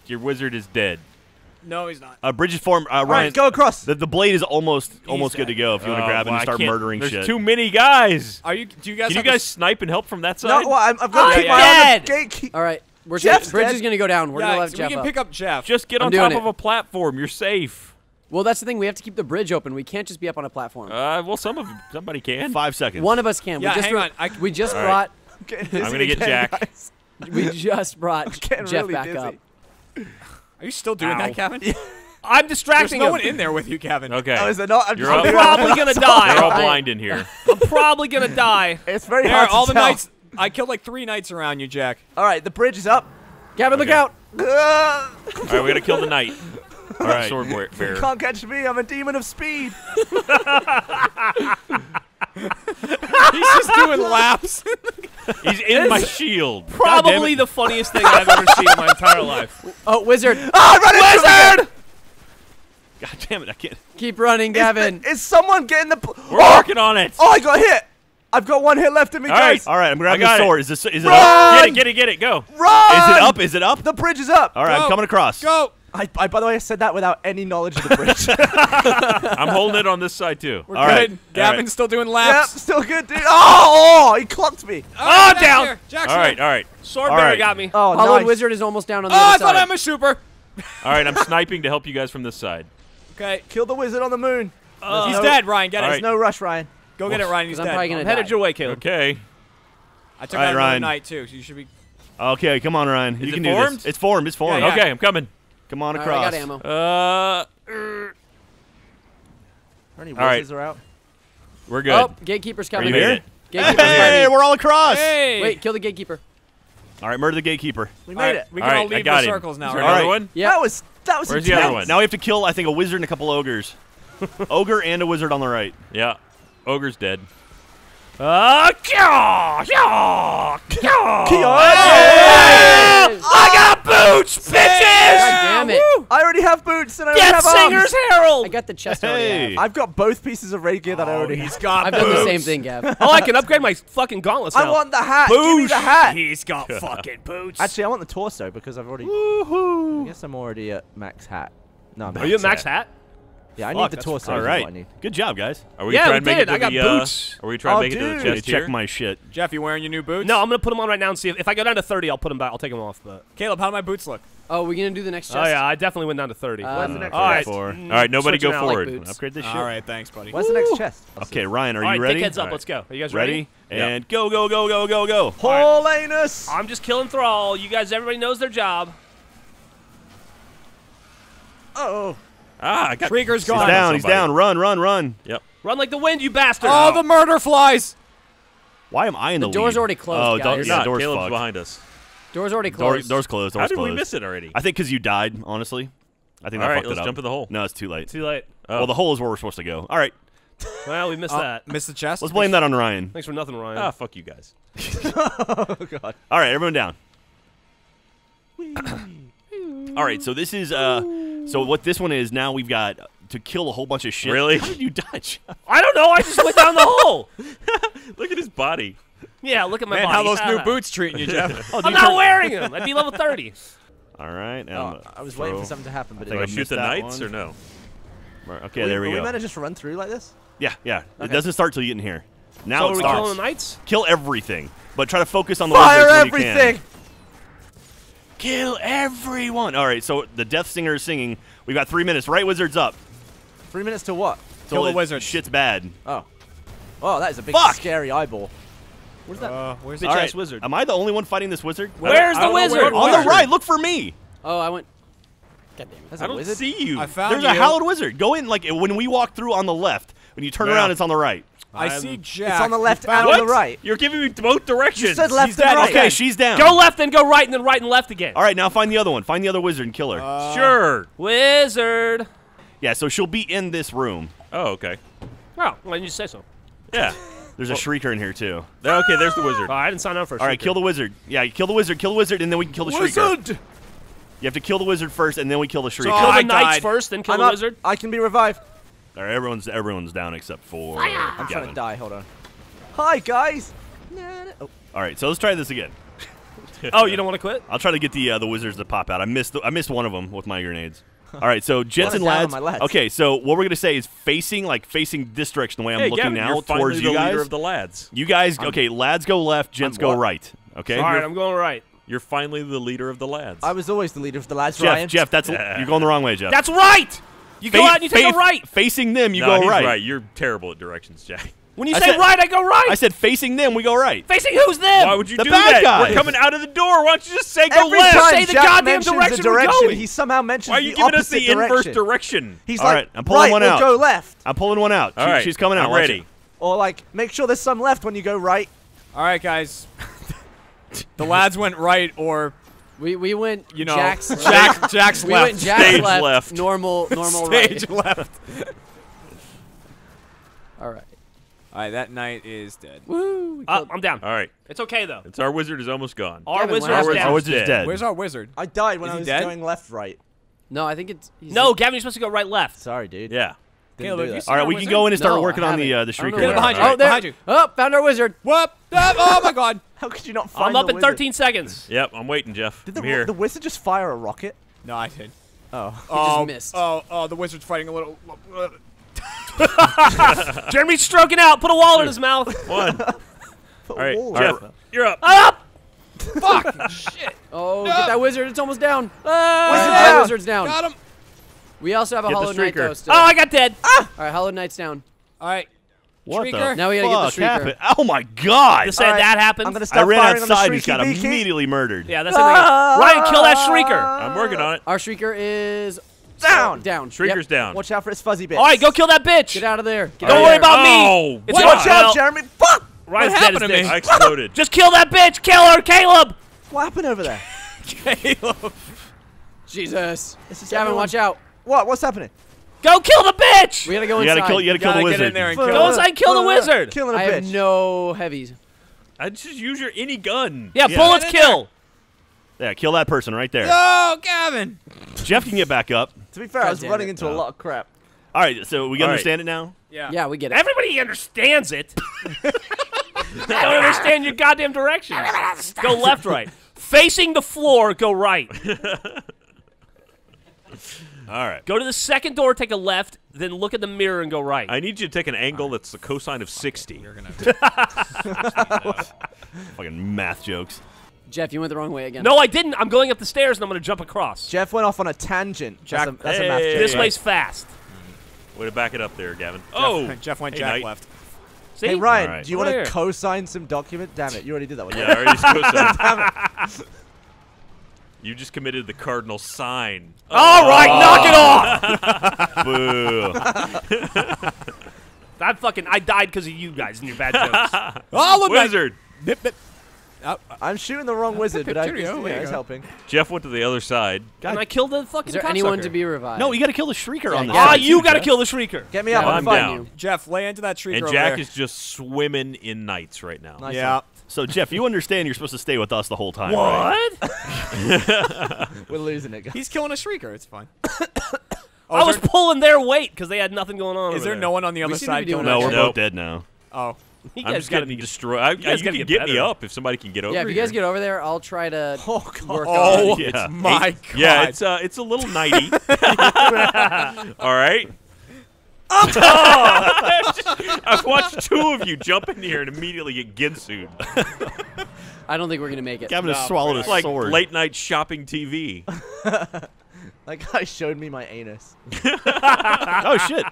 Your wizard is dead. No, he's not. Uh, bridge is formed. Uh, Ryan, right, go across. the, the blade is almost almost good to go if you want to Oh, grab it well, and start murdering There's shit. too many guys. Are you? Do you guys? Can you have to guys snipe and help from that No, side? well, I'm, I've got to I'm keep my eye on the dead. All right. We're Geoff's bridge dead. is gonna go down. We're Yeah, gonna let so Geoff we can up. pick up Geoff. Just get I'm on top it. of a platform. You're safe. Well, that's the thing. We have to keep the bridge open. We can't just be up on a platform. Uh, well, some of somebody can. Five seconds. One of us can. Yeah, we just hang brought- on. I- we just brought. right. I'm gonna get Jack. guys. We just brought Geoff really back dizzy. up. Are you still doing Ow. that, Gavin? I'm distracting. There's no him. one in there with you, Gavin. Okay. Oh, is it not? I'm You're just. I'm probably gonna die. You're all blind in here. I'm probably gonna die. It's very There, hard to all the tell. knights. I killed like three knights around you, Jack. All right, the bridge is up. Gavin, look out! All right, we gotta kill the knight. All right. Sword bear- bearer. Can't catch me. I'm a demon of speed. He's just doing laps. He's in my shield. Probably the funniest thing I've ever seen in my entire life. Oh, wizard. Oh, run into him again. God damn it! I can't. Keep running, Is, Gavin. the- is someone getting the? We're oh! working on it. oh, I got hit. I've got one hit left in me, All right. guys. All right, I'm grabbing got the sword. Is this? Is it Run! up? Get it, get it, get it. Go. Run! Is it up? Is it up? The bridge is up. All right, Go. I'm coming across. Go. I, I, by the way, I said that without any knowledge of the bridge. I'm holding it on this side too. We're All good. right. Gavin's All right. still doing laps. Yep, still good, dude. Oh, oh, he clocked me. Oh, ah, Jack's down. here. All right, all right. Sword All right. got me. Oh, Hallowed nice. wizard is almost down on the other side. Oh, I thought. I'm a super. all right. I'm sniping to help you guys from this side. Okay. Kill the wizard on the moon. He's no- dead, Ryan. Get All it. There's no rush, Ryan. Go get it, Ryan. He's 'Cause I'm dead. probably gonna I'm headed your way, Caleb. Okay. I took All right, out another Ryan. knight too, so you should be. Okay, come on, Ryan. you it can do formed? this. It's formed. It's formed. Yeah, yeah. Okay, I'm coming. Come on All right, across. I got ammo. Uh, Any All right. wizards are out. we're good. Oh, gatekeeper's Are coming. you here? made it? Gatekeeper's Hey, fighting. we're all across. Hey. Wait, kill the gatekeeper. All right, murder the gatekeeper. We All made right, it. We All can all right, I leave got the him. circles now. Is there right? All another right. one? Yeah. That was that was Where's the other one? Now we have to kill, I think, a wizard and a couple ogres. Ogre and a wizard on the right. Yeah. Ogre's dead. Uh, kyaw, kyaw, kyaw. I got boots, bitches! God damn it. I already have boots and I already Death have arms. Singer's Herald! I got the chest already. Hey. have. I've got both pieces of raid gear that I already have. He's got I've done the same thing, Gav. Oh, I can upgrade my fucking gauntlets now. I want the hat. Give me the hat. He's got fucking boots. Actually, I want the torso because I've already. I guess I'm already at max hat. No, I'm Are you at max max hat? Yeah, I Fuck, need the torso. All right. is I need. Good job, guys. Are we Yeah, trying we to make it it. to I got the, uh, boots. Are we trying Oh, to make it to the dude. Let chest check my shit. Geoff, you wearing your new boots? No, I'm gonna put them on right now and see if, if I go down to 30, I'll put them back. I'll take them off. But Caleb, how do my boots look? Oh, we're gonna do the next chest? oh yeah, I definitely went down to 30. Uh, Where's the next all right, chest? Four. mm, All right, nobody switching go forward. boots. Upgrade this shit. All right, thanks, buddy. Where's the next chest? Okay, Ryan, are you right, ready? dickheads up. Let's go. Are you guys Ready? ready? And go, go, go, go, go, go. Paulinus. I'm just killing Thrall. You guys, everybody knows their job. Oh. Ah, I got. Shrieker's He's gone. He's down. He's Somebody. down. Run, run, run. Yep. Run like the wind, you bastard! Oh, the murder flies. Why am I in the, The door's lead? already closed, Oh, guys. You're yeah, not. door's Caleb's fucked. behind us. Door's already Door, closed. door's closed. How Door's did closed. we miss it already? I think because you died, honestly. I think All that right, fucked let's it up. jump in the hole. No, it's too late. Too late. Oh. Well, the hole is where we're supposed to go. All right, Well, we missed Oh, that. Missed the chest. let's blame that on Ryan. Thanks for nothing, Ryan. Ah, fuck you guys. Oh God. All right, everyone down. All right, so this is uh, so what this one is now we've got to kill a whole bunch of shit. Really? How did you dodge? I don't know. I just went down the hole. Look at his body. Yeah, look at my Man, body. how those new boots treating you, Geoff? Oh, I'm not wearing them. I'd be level 30. All right, and Oh, I was waiting for something to happen, but think it I I shoot the knights one. or no? Okay, Are there we are go. we meant to just run through like this? yeah, yeah. It doesn't start till you get in here. Now so it are we starts. killing the knights? Kill everything, but try to focus on the Fire wizards when you can. everything. Kill everyone. All right, so the Death Singer is singing. We've got three minutes. Right wizards up. Three minutes to what? So Kill the it- wizards. Shit's bad. Oh. Oh, that is a big Fuck! scary eyeball. Where's that? Uh, where's the All right, wizard. Am I the only one fighting this wizard? Where's the don't know where wizard? On was. the right. Look for me. Oh, I went. God damn it. That's I a don't wizard. see you. I found There's you. a hallowed wizard. Go in like when we walk through on the left. When you turn Yeah. around, it's on the right. I I'm- see Jack. It's on the left You and found on the right. You're giving me both directions. You said left He's and dead. right. Okay, she's down. Go left and go right and then right and left again. All right, now find the other one. Find the other wizard and kill her. Uh, Sure. Wizard. yeah, so she'll be in this room. Oh, okay. Oh, why didn't you say so? Yeah. There's a shrieker in here too. Okay, there's the wizard. Oh, I didn't sign up for a All right, kill the wizard. Yeah, kill the wizard. Kill the wizard, and then we can kill the shrieker. Wizard! You have to kill the wizard first, and then we kill the shrieker. Kill I the knights died. first, then kill I'm the up. wizard. I can be revived. All right, everyone's everyone's down except for I'm trying to die. Hold on. Hi guys. Nah, nah. Oh. All right, so let's try this again. Oh, you don't want to quit? I'll try to get the uh, the wizards to pop out. I missed the, I missed one of them with my grenades. All right, so Jets and is down on lads. lads. Okay, so what we're gonna say is facing like facing this direction the way I'm hey, looking Gavin, now you're towards the you guys. leader of the lads. you guys, okay, lads go left, gents go right. Okay, All right, You're- I'm going right. You're finally the leader of the lads. I was always the leader of the lads. Geoff, Ryan. Geoff, that's Yeah. you're going the wrong way, Geoff. That's right. You go out and you take fa- a right. Facing them, you no, go he's right. right. You're terrible at directions, Jack. When you I say said- right, I go right. I said facing them, we go right. Facing who's them? Why would you The do bad that? guys. We're coming out of the door. Why don't you just say go Every left? time Say the Jack goddamn mentions direction the we're direction, going. he somehow mentions Why are you giving us opposite the inverse direction. direction? He's All like, right, I'm pulling right, one we'll out. go left. I'm pulling one out. All She- right, she's coming out. I'm ready. Or like, make sure there's some left when you go right. All right, guys. the lads went right, or We we went You know, Jack's Jack, Jack's We left. went Jack's Stage left, left. Normal normal Stage right. left. All right. All right, that knight is dead. Woo. Uh, I'm down. All right. It's okay though. It's our wizard is almost gone. Our Kevin, what wizard's happened? down. Our wizard's dead. dead. Where's our wizard? I died when Is I he was dead? going left, right. no, I think it's he's No, Gavin, you're supposed to go right left. Sorry, dude. Yeah. Didn't Caleb, do that. see All right, our we can wizard? go in and start No, working on the uh, the I shrieker. where- Get behind All you. Oh, there. Behind you. Oh, found our wizard. Whoop! Ah, Oh my God! How could you not find I'm up the in wizard? 13 seconds. Yep. I'm waiting, Geoff. Did the, I'm here. the wizard just fire a rocket? No, I did. Oh. oh, missed. Oh, oh, the wizard's fighting a little. Jeremy's stroking out. Put a wall in his mouth. One. All right, wall Geoff, up. you're up. Up! Fuck! Shit! Oh, get that wizard. It's almost down. Ah! Wizard down. down. Wizard's down. Got him. We also have a Get Hallowed Knight Shrieker. though. Oh, I got dead. Ah! All right, Hallowed Knight's down. All right. What Shrieker. the Now we gotta get the fuck Shrieker. happened? Oh my god! To say Alright, that happened. I'm gonna I ran firing outside and just got shrieky beaky. immediately murdered. yeah, that's it. Ryan, kill that shrieker. I'm working on it. Our Shrieker is Down. Down. Shrieker's Yep. down. Watch out for its fuzzy bitch. All right, go kill that bitch. Get out of there. Get Don't worry there. about me. Oh, It's? Watch your- out, Jeremy. Fuck! Ryan's What happened as to me? I exploded. Just kill that bitch. Kill her, Caleb. What happened over there? Caleb. Jesus. This is Gavin, everyone- watch out. What? What's happening? Go kill the bitch. We gotta go You inside. gotta kill. You gotta kill Gotta the get wizard. in there and kill Go inside and kill the wizard. Killing a I bitch. have no heavies. I just use your any gun. Yeah, Yeah. bullets Get in kill. Yeah, kill that person right there. No, Gavin. Geoff can get back up. To be fair, I was running it. into a Oh. lot of crap. All right, so we All right. understand it now. Yeah. Yeah, we get it. Everybody understands it. Don't understand your goddamn directions. Go left, right. Facing the floor, go right. All right. Go to the second door, take a left, then look at the mirror and go right. I need you to take an angle that's the cosine of 60. You're gonna. Fucking math jokes. Geoff, you went the wrong way again. no, I didn't. I'm going up the stairs and I'm going to jump across. Geoff went off on a tangent. Jack- that's a, that's a math joke. This right? way's fast. Mm-hmm. Way to back it up there, Gavin. Oh, Geoff went Hey, Jack Knight. left. See? Hey Ryan, Alright. do you want to co-sign some document? Damn it, you already did that one. Yeah, I already cosine. You just committed the cardinal sign. All right, knock it off. Boo. I fucking I died because of you guys and your bad jokes. Oh, look, Wizard. Nip, nip. Oh, I'm shooting the wrong wizard, but I Cheerio, yeah, there you helping. Geoff went to the other side. and I killed the fucking Is there anyone cocksucker. to be revived? no, you gotta kill the shrieker Yeah, on this. yeah. Ah, you got to kill the shrieker. Get me up, Yeah, I'm I'm fine. down. Geoff, lay into that tree. And over Jack there. is just swimming in knights right now. Nice Yeah. So Geoff, you understand you're supposed to stay with us the whole time, right? What? We're losing it, guys. He's killing a shrieker. It's fine. Oh, I was there- pulling their weight because they had nothing going on. Is over there there. no one on the We other side killing No, we're okay. both dead now. Oh, You I'm guys just gotta getting be destroyed. I, guys you gotta can get get me up if somebody can get over Yeah, if you here. guys get over there, I'll try to Oh work god. Oh, on. Yeah. my God. Yeah, it's uh, it's a little nighty. All right. I've watched two of you jump in here and immediately get ginsued. I don't think we're gonna make it. Gavin has swallowed It's a like sword. late night shopping TV. That guy showed me my anus. oh shit!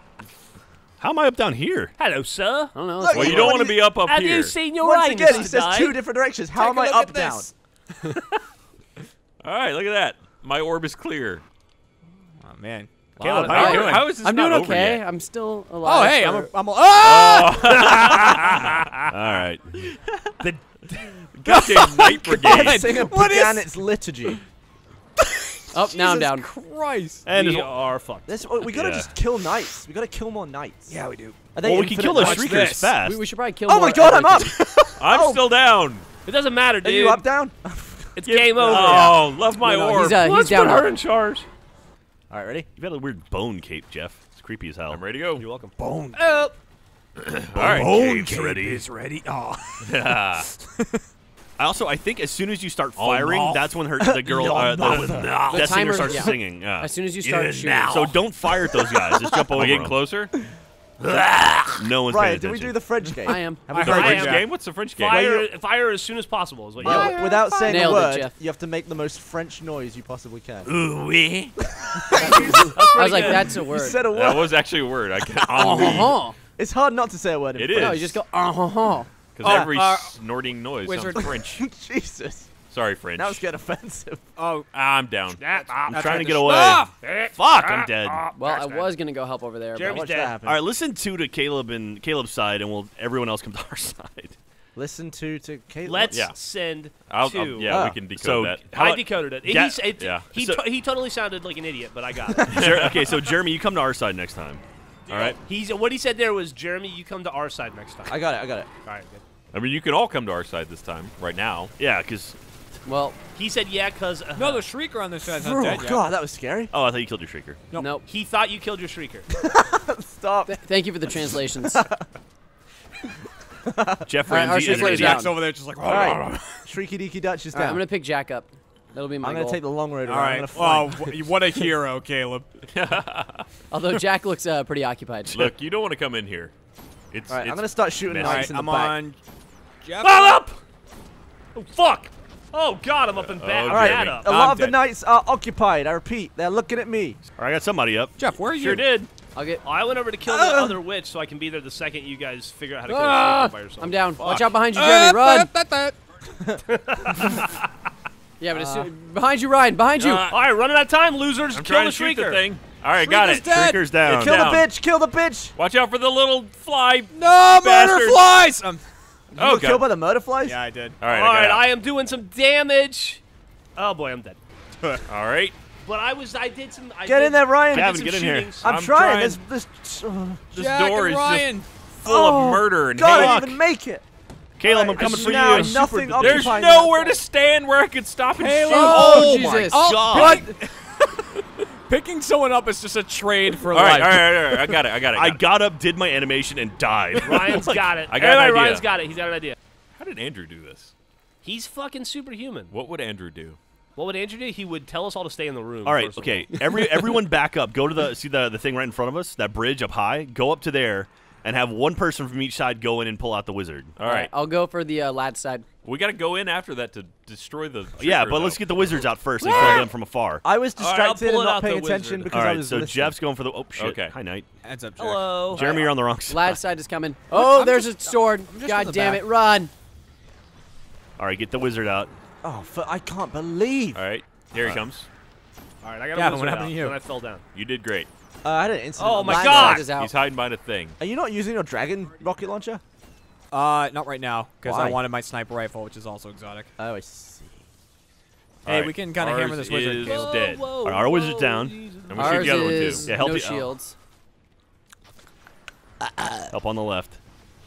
How am I up down here? Hello, sir. I don't know. Look, Well, you don't want to be up up Have here. you seen your Once Ryan again, he Mr. says Dye? two different directions. How Take am I up at down? All right, look at that. My orb is clear. Oh man. Caleb, how are you doing? How is this I'm not doing over okay. yet? I'm still alive. Oh hey, I'm a, I'm a, ah! All right. The goddamn night brigade. That singer What began is- its liturgy. Oh, now I'm down. Christ. And we are fucked. This, oh, we gotta Yeah. just kill knights. We gotta kill more knights. Yeah, we do. Are they well, we can kill those knights? Shriekers this. fast. We, we should probably kill. Oh more my god, I'm up! I'm Oh. still down. It doesn't matter, dude. Are dude. you up, down? It's game over. Oh, love my No, no, orb. he's, uh, Let's he's down. put her hard. in charge. All right, ready? You've got a weird bone cape, Geoff. It's creepy as hell. I'm ready to go. You're welcome. Bone. Oh, All right. bone Cape's ready. is ready. Oh. I also, I think as soon as you start Oh, firing, no. that's when her the girl, uh, the, the, The singer timer- starts yeah. singing. Yeah. As soon as you start shooting. So don't fire at those guys. Just jump Are over we getting closer? No one's Right, paying did we do the French game? I am. Have we I done heard it? French Yeah. game? What's the French game? fire, fire as soon as possible is what you Yeah, do. w- without saying Nailed a it, word, Geoff. you have to make the most French noise you possibly can. Ooh wee. I was like, that's a You word. said a word. That was actually a word. I can Uh huh. It's hard not to say a word. In It French. No, you just go uh huh. Because every uh, snorting noise wizard. sounds French. Jesus. Sorry, French. Now it's getting offensive. Oh. I'm down. That, ah, I'm That's trying to get away. Fuck, I'm dead. Well, I was gonna go help over there. Jeremy's But Watch dead. that happen. All right, listen two to Caleb and Caleb's side, and we'll everyone else come to our side. Listen to to Caleb. Let's Yeah. send I'll, to. I'll, yeah, Ah. we can decode So that. I decoded it. Yeah, He's, it yeah. He, So- to- he totally sounded like an idiot, but I got it. Jer- okay, so Jeremy, you come to our side next time. All right. He's what he said there was Jeremy, you come to our side next time. I got it. I got it. All right, good. I mean, you can all come to our side this time, right now. Yeah, because Well, He said yeah because uh, No, the Shrieker on this side's not Oh dead yet. god, that was scary. oh, I thought you killed your shrieker. Nope. nope. he thought you killed your shrieker. Stop. Th- thank you for the translations. Geoff All right, our Ramsey is shrieker is idiot. down. Jack's over there just like. All right. Shrieky Deaky Dutch is All right, down. I'm gonna pick Jack up. That'll be my I'm gonna goal. take the long road All around. right. I'm gonna Oh, flank. what a hero, Caleb. Although Jack looks uh, pretty occupied. Look, you don't want to come in here. It's, All right, it's I'm gonna start shooting messy. All knights right, in the I'm back. on. Geoff. I'm up. Oh fuck. Oh god, I'm up and back. Oh, All right, Bad a lot I'm of the knights are occupied. I repeat, they're looking at me. All right, I got somebody up. Geoff, where are you? Sure did. I'll get. I went over to kill the Ah. other witch so I can be there the second you guys figure out how to kill Ah, the shrieker by yourself. I'm down. Watch out behind you, Uh, Jeremy. Run. that- that- that. Yeah, but as soon, behind you, Ryan. Behind you. Uh, All right, running out of time, losers. I'm kill the to shoot the shrieker. thing. All right, got Shrieker's it. dead. Shrieker's down. Kill down. the bitch! Kill the bitch! Watch out for the little fly. No murder Bastard. flies. Um, You Oh, got killed by the murder flies? yeah, I did. All right, All I right, I am doing some damage. Oh boy, I'm dead. All right. But I was, I did some. I Get did, in there, Ryan. I Gavin, get in shootings. here. I'm, I'm trying. trying. There's this. uh, This Jack door and is Ryan. just full oh, of murder and God, I hate. didn't even make it. Caleb, I'm coming for you. nothing There's nowhere to stand where I could stop and Hey, shoot. Oh, my Jesus. Oh, God. but picking someone up is just a trade for All right, life. all right, all right. I got it. I got it. I got it. got up, did my animation, and died. Ryan's got it. I got an Everybody, idea. Ryan's got it. He's got an idea. How did Andrew do this? He's fucking superhuman. What would Andrew do? What would Andrew do? He would tell us all to stay in the room. All right, first of okay. Every everyone back up. Go to the see the the thing right in front of us, that bridge up high. Go up to there and have one person from each side go in and pull out the wizard. All right. I'll go for the uh, lad side. We got to go in after that to destroy the. yeah, shrieker, but let's get the wizards out first and kill them from afar. I was All right, I'll distracted pull and not paying attention wizard. because All I right, was so listening. Geoff's going for the. Oh shit! Okay. Hi, Knight. Heads up, Jack. Hello. Jeremy, you're on the wrong side. Lad side is coming. Oh, I'm there's just- a sword. God damn back. it, run. All right, get the wizard out. Oh, fu- I can't believe. All right. Here he comes. All right, I got a Gavin, wizard what happened out, to you? Then I fell down. You did great. Uh, I had an incident. Oh my God. side is out. He's hiding behind a thing. Are you not using your dragon rocket launcher? Uh, not right now, because I wanted my sniper rifle, which is also exotic. Oh, I see. Hey, All right. we can kinda hammer this wizard, Is Caleb. dead. All right, our wizard's down. And we shoot the other one too. Yeah, help no you- oh. shields. Up on the left.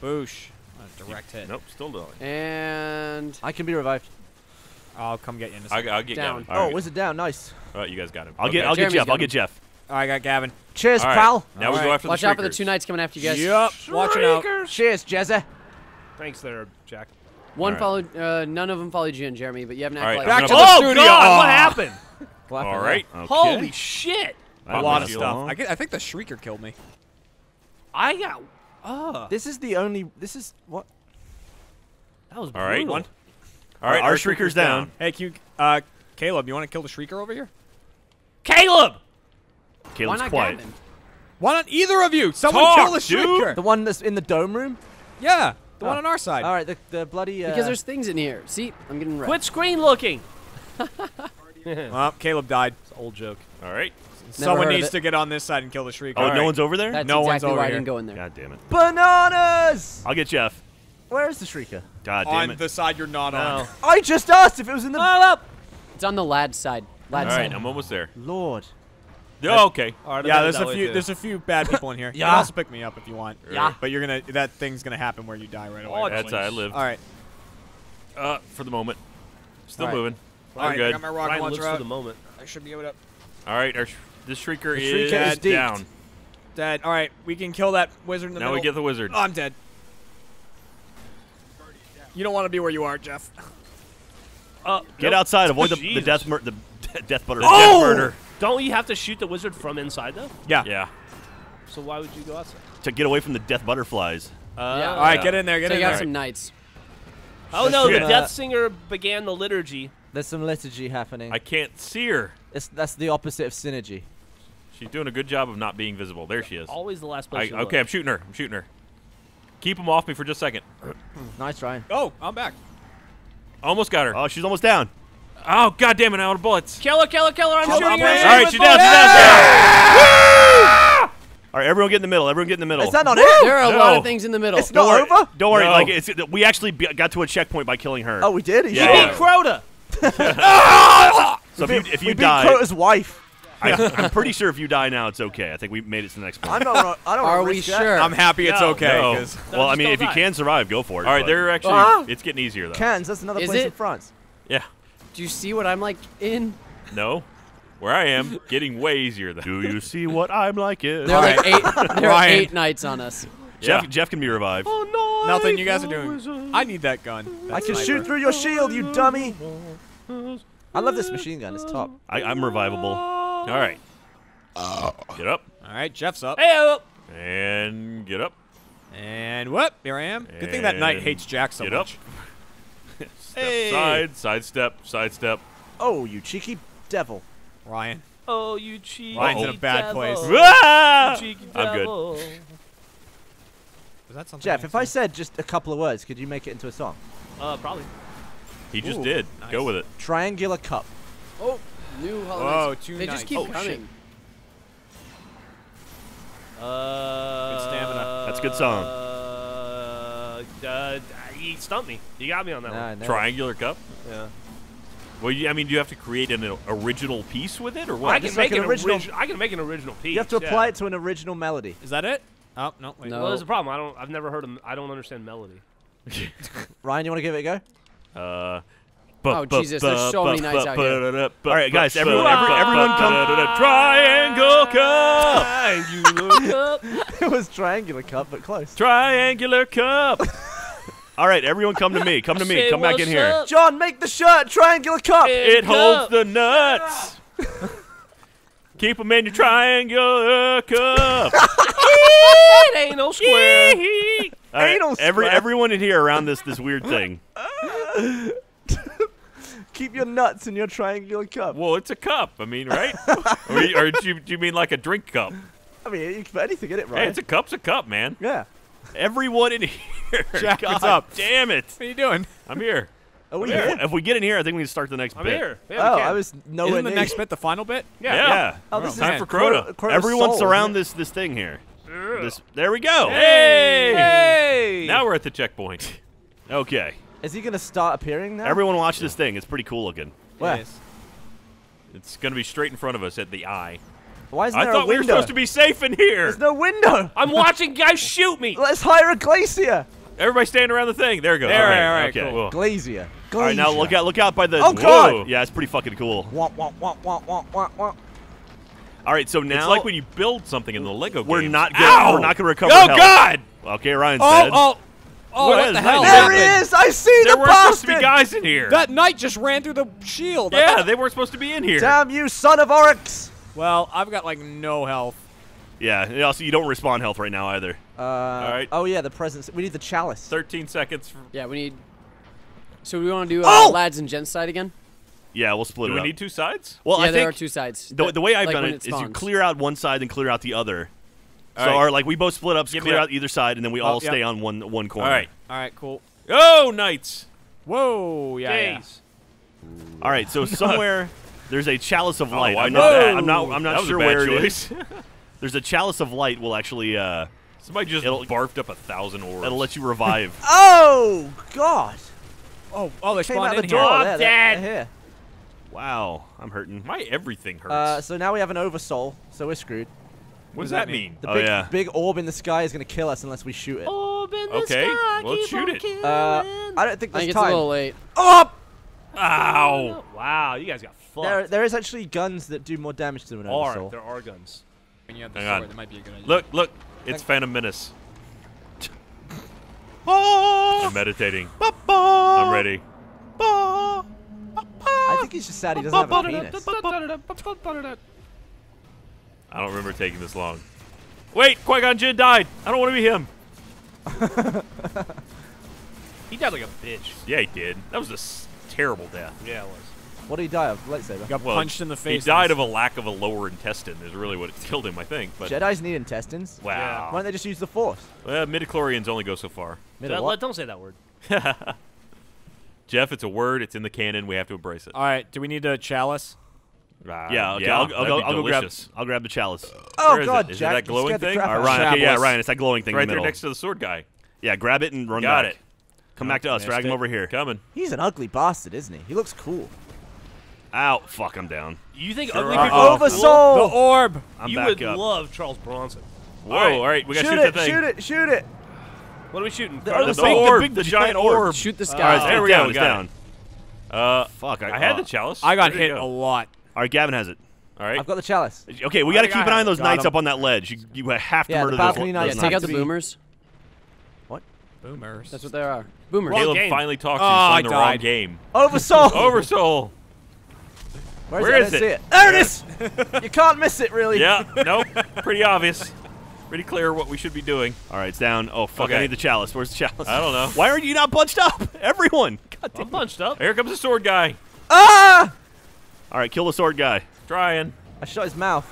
Boosh. A direct hit. Nope, still going. And I can be revived. I'll come get you in a I, second. I'll get Down. Gavin. oh, All right. wizard down. Nice. All right, you guys got him. I'll Okay. get. I'll get Geoff. I'll get Geoff. All right, I got Gavin. Cheers, All right. pal. Now we All go right. after watch the Watch out for the two knights coming after you guys. Yep. Watching out. Cheers, Jezza. Thanks there, Jack. One All right. followed. Uh, none of them followed you in Jeremy, but you have an All right, acolyte. I'm Back gonna to the oh studio. God! What happened? What happened All there? right. Okay. Holy shit! A lot of stuff. I, get, I think the shrieker killed me. I got. Uh, This is the only. This is what? that was All right. brutal. One. All right, Our our shrieker's shrieker's down. down. Hey, can you, uh, Caleb, you want to kill the shrieker over here? Caleb. Why Caleb's not quiet. Gavin? Why not either of you? Someone Talk, kill the dude. shrieker. The one that's in the dome room? Yeah, the Oh. one on our side. All right, the, the bloody. Uh, Because there's things in here. See, I'm getting red. Quit screen looking. Well, Caleb died. It's an old joke. All right. Someone needs to get on this side and kill the shrieker. Oh, All no one's over there. That's No one's over why I here. didn't go in there. God damn it. Bananas! I'll get Geoff. Where is the shrieker? God damn it. on the side you're not on. I just asked if it was in the. It's on the lad side. Lad All side. right, I'm almost there. Lord. Oh, okay. All right, Yeah, there's a few. too. There's a few bad people in here. yeah. You Yeah. can also pick me up if you want. Yeah. But you're gonna. That thing's gonna happen where you die right away. Oh, That's how I live. All right. Uh, for the moment. Still All right. moving. All right, We're. I got my rocket Ryan launcher lives for the moment. I should be able to. All right, our sh- this shrieker The is, shrieker is deeked. down. Dead. All right. We can kill that wizard in the Now middle. we get the wizard. Oh, I'm dead. You don't want to be where you are, Geoff. Uh, Get nope. outside. Avoid the, the death mur- the death butter. The death murder. Don't you have to shoot the wizard from inside though? Yeah. Yeah. So why would you go outside? to get away from the death butterflies. Uh, Yeah. All right. Yeah. Get in there. Get Take in out there. some knights. Oh no, the Death Singer began the liturgy. There's some liturgy happening. I can't see her. It's, that's the opposite of synergy. She's doing a good job of not being visible. There she is. Always the last place. you okay, I'm shooting her. I'm shooting her. Keep them off me for just a second. Nice, try. Oh, I'm back. Almost got her. Oh, she's almost down. Oh, god damn it, I'm out of bullets. Kill her, kill her, kill her! I'm Kill shooting her, her. man. All right, she's down, she's down, she's down. All right, everyone get in the middle. Everyone get in the middle. Is that not it? There are a lot of things in the middle. It's Don't not worry. over? Don't worry. No. Like it's, we actually be, got to a checkpoint by killing her. Oh, we did? Are you Yeah, sure? Beat Crota. so if you, if you we you beat die, Crota's wife. I, I'm pretty sure if you die now, it's okay. I think we made it to the next point. I'm not. I don't know. Are we risk that. sure? I'm happy it's No. okay. No. 'cause- Well, I mean, don't if you die. can survive, go for it. All right, but- they're actually. Ah. It's getting easier though. Cans, that's another Is place in? France. Yeah. Do you see what I'm like in? No. Where I am, getting way easier though. Do you see what I'm like? in? There are like eight. There are Ryan. eight nights on us. Geoff, Yeah. Geoff can be revived. Oh, Nothing you guys are doing. I need that gun. I That can sniper. shoot through your shield, you dummy. I love this machine gun. It's top. I, I'm revivable. All right. Ah. Get up All right, Geoff's up. Hey, oh. and get up. And whoop, here I am. Good thing that knight And hates Jack so get up. much. Step Hey. side, sidestep, sidestep. Oh, you cheeky devil. Ryan. Oh, you cheeky Ryan's in a bad devil. place. Ah! Cheeky I'm good. Was that something? Geoff, I if I said? said just a couple of words, could you make it into a song? Uh, probably. He just Ooh, did. nice. Go with it. Triangular cup. Oh, new Hallowed Whoa, Knights. They knights. just keep Oh, shit. coming. Uh, stamina. That's a good song. Uh, uh, you stumped me. You got me on that Nah, one. Triangular cup. Yeah. Well, you, I mean, do you have to create an original piece with it, or what? I can make like an an original- original. I can make an original piece. You have to apply yeah. it to an original melody. Is that it? Oh no. Wait. No. Well, there's a problem. I don't. I've never heard of. I don't understand melody. Ryan, you want to give it a go? Uh, Oh, Jesus, there's so many nights out here. All right, guys, everyone- every- everyone come- Triangle cup. Triangular cup. it was triangular cup, but close. Triangular cup. All right, everyone, come to me. Come to me. Say Come back in what's here. up. Jon, make the shirt triangular cup. It Cup. holds the nuts. Keep them in your triangular cup. It ain't no square. All right, Anal every square. everyone in here around this this weird thing. Keep your nuts in your triangular cup. well, it's a cup. I mean, right? or you- or do you, do you mean like a drink cup? I mean, you can put anything in it, right? Hey, it's a cup's a cup, man. yeah. Everyone in here. Jack, God what's up? Damn it! What are you doing? I'm here. Are oh, we If, here? if we get in here, I think we can start the next I'm bit. here. Yeah, Oh, we can. I was nowhere Isn't the near. next bit the final bit? Yeah. Yeah. Oh, this Time is for Crota. Crota's Everyone soul, surround this this thing here. Yeah. This there we go. Hey! Hey! Now we're at the checkpoint. Okay. Is he gonna start appearing now? Everyone watch this thing. It's pretty cool looking. Where? Yes. It's going to be straight in front of us at the eye. Why isn't I there thought we were supposed to be safe in here. There's no window. I'm watching guys shoot me. Let's hire a glacier. Everybody stand around the thing. There it goes. There, all right, all right, okay. cool. Glacier. Glacier. All right, now look out! Look out by the. Oh, God. Whoa. Yeah, it's pretty fucking cool. Wah, wah, wah, wah, wah, wah, wah. All right, so now It's like when you build something in the Lego we're games. not gonna Ow! we're not gonna recover. Oh health. God! Okay, Ryan's Oh, dead. oh, oh! What What, is the hell? There he is. I see There the weren't supposed to be guys in here. That knight just ran through the shield. Yeah, they weren't supposed to be in here. Damn you, son of Oryx. Well, I've got like no health. Yeah, and also you don't respawn health right now either. Uh, right. Oh yeah, the presence. We need the chalice. 13 seconds. For, Yeah, we need. So we want to do uh, Oh! lads and gents side again? Yeah, we'll split do it we up. need two sides? well, yeah, I there think are two sides. the, the way I've like done when it is you clear out one side and clear out the other. All so, right. or like we both split up, Give me clear a- out either side, and then we Oh, all yep. stay on one one corner. All right. All right, cool. Oh, knights. Whoa, yeah, yeah. Days. All right. So somewhere there's a chalice of Oh, light. I I'm know not, that. I'm not. I'm not sure where it choice. is. There's a chalice of light. Will actually. Uh, Somebody just It'll- barfed up a thousand orbs. that'll let you revive. Oh God! Oh, oh, they Came spawned out in the here. door. I'm dead. Here. wow, I'm hurting. My everything hurts. Uh, so now we have an oversoul, so we're screwed. what does does that that mean? The Oh, big, yeah. big orb in the sky is gonna kill us unless we shoot it. Orb in the Okay, sky, well, keep shoot it. Uh, I don't think I there's think it's a time. little late. Up! Ow! Wow, you guys got fucked. There, there is actually guns that do more damage than an Are oversoul. there are guns? When you have the Hang on. that might be a good idea. Look, look. It's Phantom Menace. Ah! I'm meditating. I'm ready. I think he's just sad he doesn't have a penis. I don't remember taking this long. Wait, Qui-Gon Jinn died. I don't want to be him. He died like a bitch. Yeah, he did. That was a s- terrible death. Yeah, it was. What did he die of? Lightsaber. Got Well, punched in the face. He died of a lack of a lower intestine. Is really what killed him, I think. But Jedi's need intestines. wow. Why don't they just use the Force? Well, midichlorians only go so far. Middle Don't- what? Don't say that word. Geoff, it's a word. It's in the canon. We have to embrace it. All right, do we need a chalice? Ah, Yeah, okay. yeah, I'll, I'll go. I'll go grab. delicious. I'll grab the chalice. Oh Where is it? God, Is it Jack, that glowing thing? crap right. Ryan. Okay, yeah, Ryan. It's that glowing thing right in the there middle. next to the sword guy. Yeah, grab it and run Got back. it. Come back to us. missed Drag him it. over here. Coming. He's an ugly bastard, isn't he? He looks cool. Ow! Fuck! I'm down. You think Sure ugly are. people Over are cool? The orb. I'm you back would up. love Charles Bronson. Whoa! All right. All right, we got to Shoot shoot, it! the thing. Shoot it! Shoot it! What are we shooting? The Front other of The, big, orb, the, big, the the giant giant orb. orb. Shoot the All right, sky. there we down. go, It's got it. down. Uh, Fuck! I, I had uh, the chalice. I got Where did it hit a lot. All right, Gavin has it. All right. I've got the chalice. Okay, we got to keep an eye on those Got knights him. up on that ledge. You, you have to Yeah, the murder balcony those, knights those Yeah, take out the boomers. Boomers. That's what they are. Boomers. Wrong Caleb game. finally talks Oh, to you I playing the wrong died. game. Oversoul. Oversoul. Where Where is is it? See it. There it is. you can't miss it, really. Yeah. Nope. Pretty obvious. Pretty clear what we should be doing. All right, it's down. Oh fuck! I need the chalice. Where's the chalice? I don't know. Why are you not bunched up? Everyone. God damn. I'm bunched up. Here comes the sword guy. Ah! All right, kill the sword guy. Trying. I shot his mouth.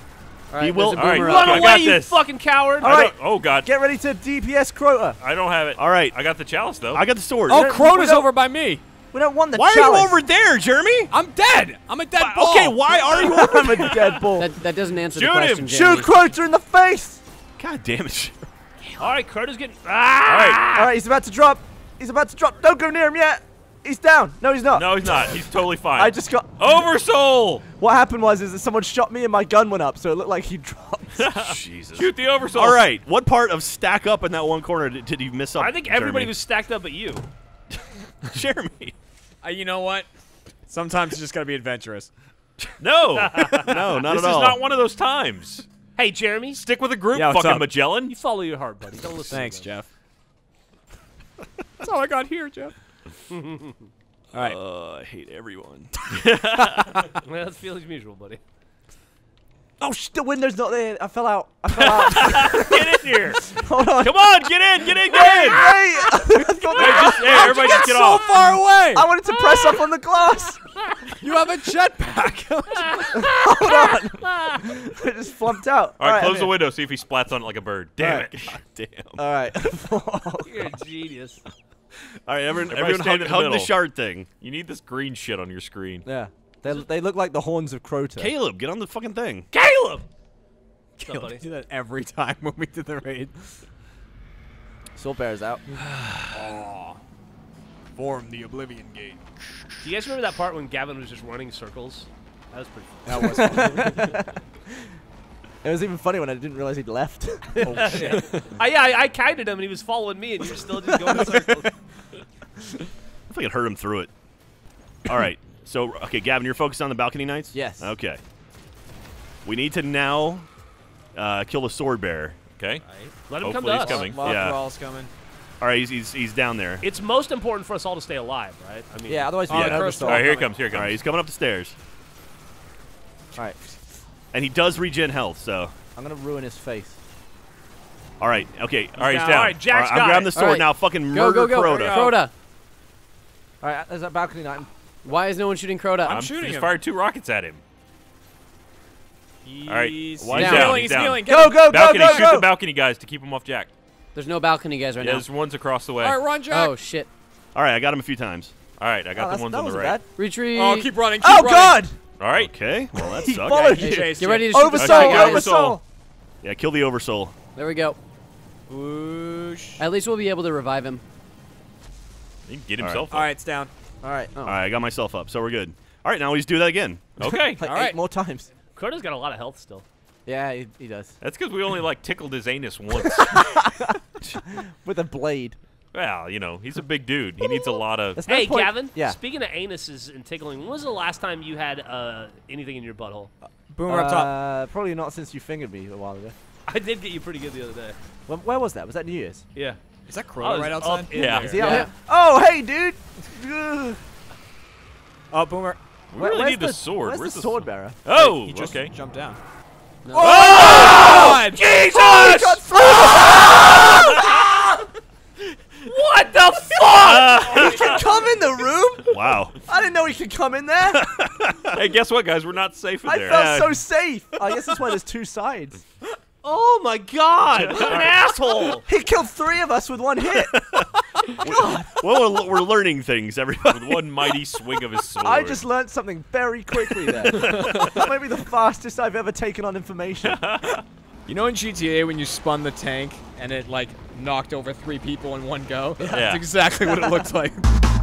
All right, He will- all right, boomer look, up Run I away, got you this. fucking coward! All I right. don't- Oh God. Get ready to DPS Crota. I don't have it. All right, I got the chalice though. I got the sword. Oh, don't- Crota's over by me. We don't want the why are you over there, Jeremy? I'm dead. I'm a dead ball. Okay, why are you over I'm a dead bull. That, that doesn't answer Shoot the him. question, Shoot Jeremy. Crota in the face. God damn it. All right, Crota's getting. All right. Ah! All right, he's about to drop. He's about to drop. Don't go near him yet. He's down. No, he's not. No, he's not. He's totally fine. I just got. Oversoul. What happened was is that someone shot me and my gun went up, so it looked like he dropped. Jesus. Shoot the oversoul. All right, what part of stack up in that one corner did, did you miss up? I think everybody Jeremy? was stacked up at you. Jeremy. Uh, you know what? Sometimes you just gotta be adventurous. No. No, not this at all. This is not one of those times. Hey, Jeremy, Stick with the group, Yeah, what's fucking up? Magellan. you follow your heart, buddy. Don't listen. Thanks, to them. Geoff. That's all I got here, Geoff. All right. Uh, I hate everyone. Well, that's feelings mutual, buddy. oh, sh- the window's not there. I fell out. I fell out. Get in here. Hold on. Come on, get in, get in, get in. Hey, I've got Hey, just, hey, everybody just get so off. far away. I wanted to press up on the glass. you have a jetpack. Hold on. I just flumped out. All right, close the window. See if he splats on it like a bird. Damn Alright. it. Damn. All right. You're a genius. All right, everyone, everyone stand hug, in the hug the shard thing. You need this green shit on your screen. yeah. They, they look like the horns of Crota. Caleb, get on the fucking thing. Caleb. What's up, Caleb do that every time when we do the raid. Soul bear's out. Form the Oblivion Gate. Do you guys remember that part when Gavin was just running circles? That was pretty fun. That was fun. It was even funny when I didn't realize he'd left. oh shit. I, yeah, I, I kited him and he was following me, and you were still just going in circles. If I could hurt him through it. All right. So, okay, Gavin, you're focused on the balcony knights? Yes. Okay. We need to now uh, kill the sword bearer. Okay. Let him Hopefully come to he's us. coming. Mark Yeah. Rawls coming. All right, he's, he's, he's down there. It's most important for us all to stay alive, right? I mean, yeah, otherwise we get the cursed oversold. All right, here he coming. comes. Here he All comes. right, he's coming up the stairs. All right. And he does regen health, so. I'm going to ruin his face. All right, okay. All right, he's down. down. All right, Jack's I'm grabbing it. the sword All right. now. Fucking Go, murder go, go. Crota. Crota. All right, there's that balcony knight. Why is no one shooting Crota? I'm I'm shooting just him. fired two rockets at him. All right. He's Why he's healing, down, he's He's down. healing. Go, go, go, balcony, go, shoot go. the balcony guys to keep him off Jack. There's no balcony guys right Yeah, now. there's ones across the way. All right, run, Jack. Oh shit! All right, I got him a few times. All right, I got Oh, the ones on the right. bad. Retreat. Oh, keep running. Keep Oh, running. God! All right. Okay, well, that sucks. sucked. followed Hey, you. Chase, Get ready to shoot the Oversoul, oversoul. Yeah, kill the oversoul. There we go. Whoosh. At least we'll be able to revive him. He can get himself All up. right, it's down. All right. Oh. All right, I got myself up, so we're good. All right, now we just do that again. Okay. Like All eight right. more times. Crota's got a lot of health still. Yeah, he, he does. That's because we only like tickled his anus once. With a blade. Well, you know, he's a big dude. He needs a lot of. That's Hey, point- Gavin. Yeah. Speaking of anuses and tickling, when was the last time you had uh, anything in your butthole? Boomer up top. Uh, probably not since you fingered me a while ago. I did get you pretty good the other day. When, where was that? Was that New Year's? Yeah. Is that I Crow right outside? Yeah. there. Is he out Yeah. here? Oh, hey, dude! Oh, Boomer. We Where- really need the, the sword. Where's, Where's the the sword s- bearer? Oh, He just okay. jumped down. No. Oh! Jesus! What the fuck? Uh, he can come in the room? Wow. I didn't know he could come in there. hey, guess what, guys? We're not safe in I there. I felt so safe. I guess that's why there's two sides. Oh my god! What an asshole! He killed three of us with one hit. god. Well, we're, we're, learning things, everybody. With one mighty swing of his sword. I just learned something very quickly there. that might be the fastest I've ever taken on information. You know in GTA when you spun the tank and it like knocked over three people in one go. Yeah. That's exactly what it looked like.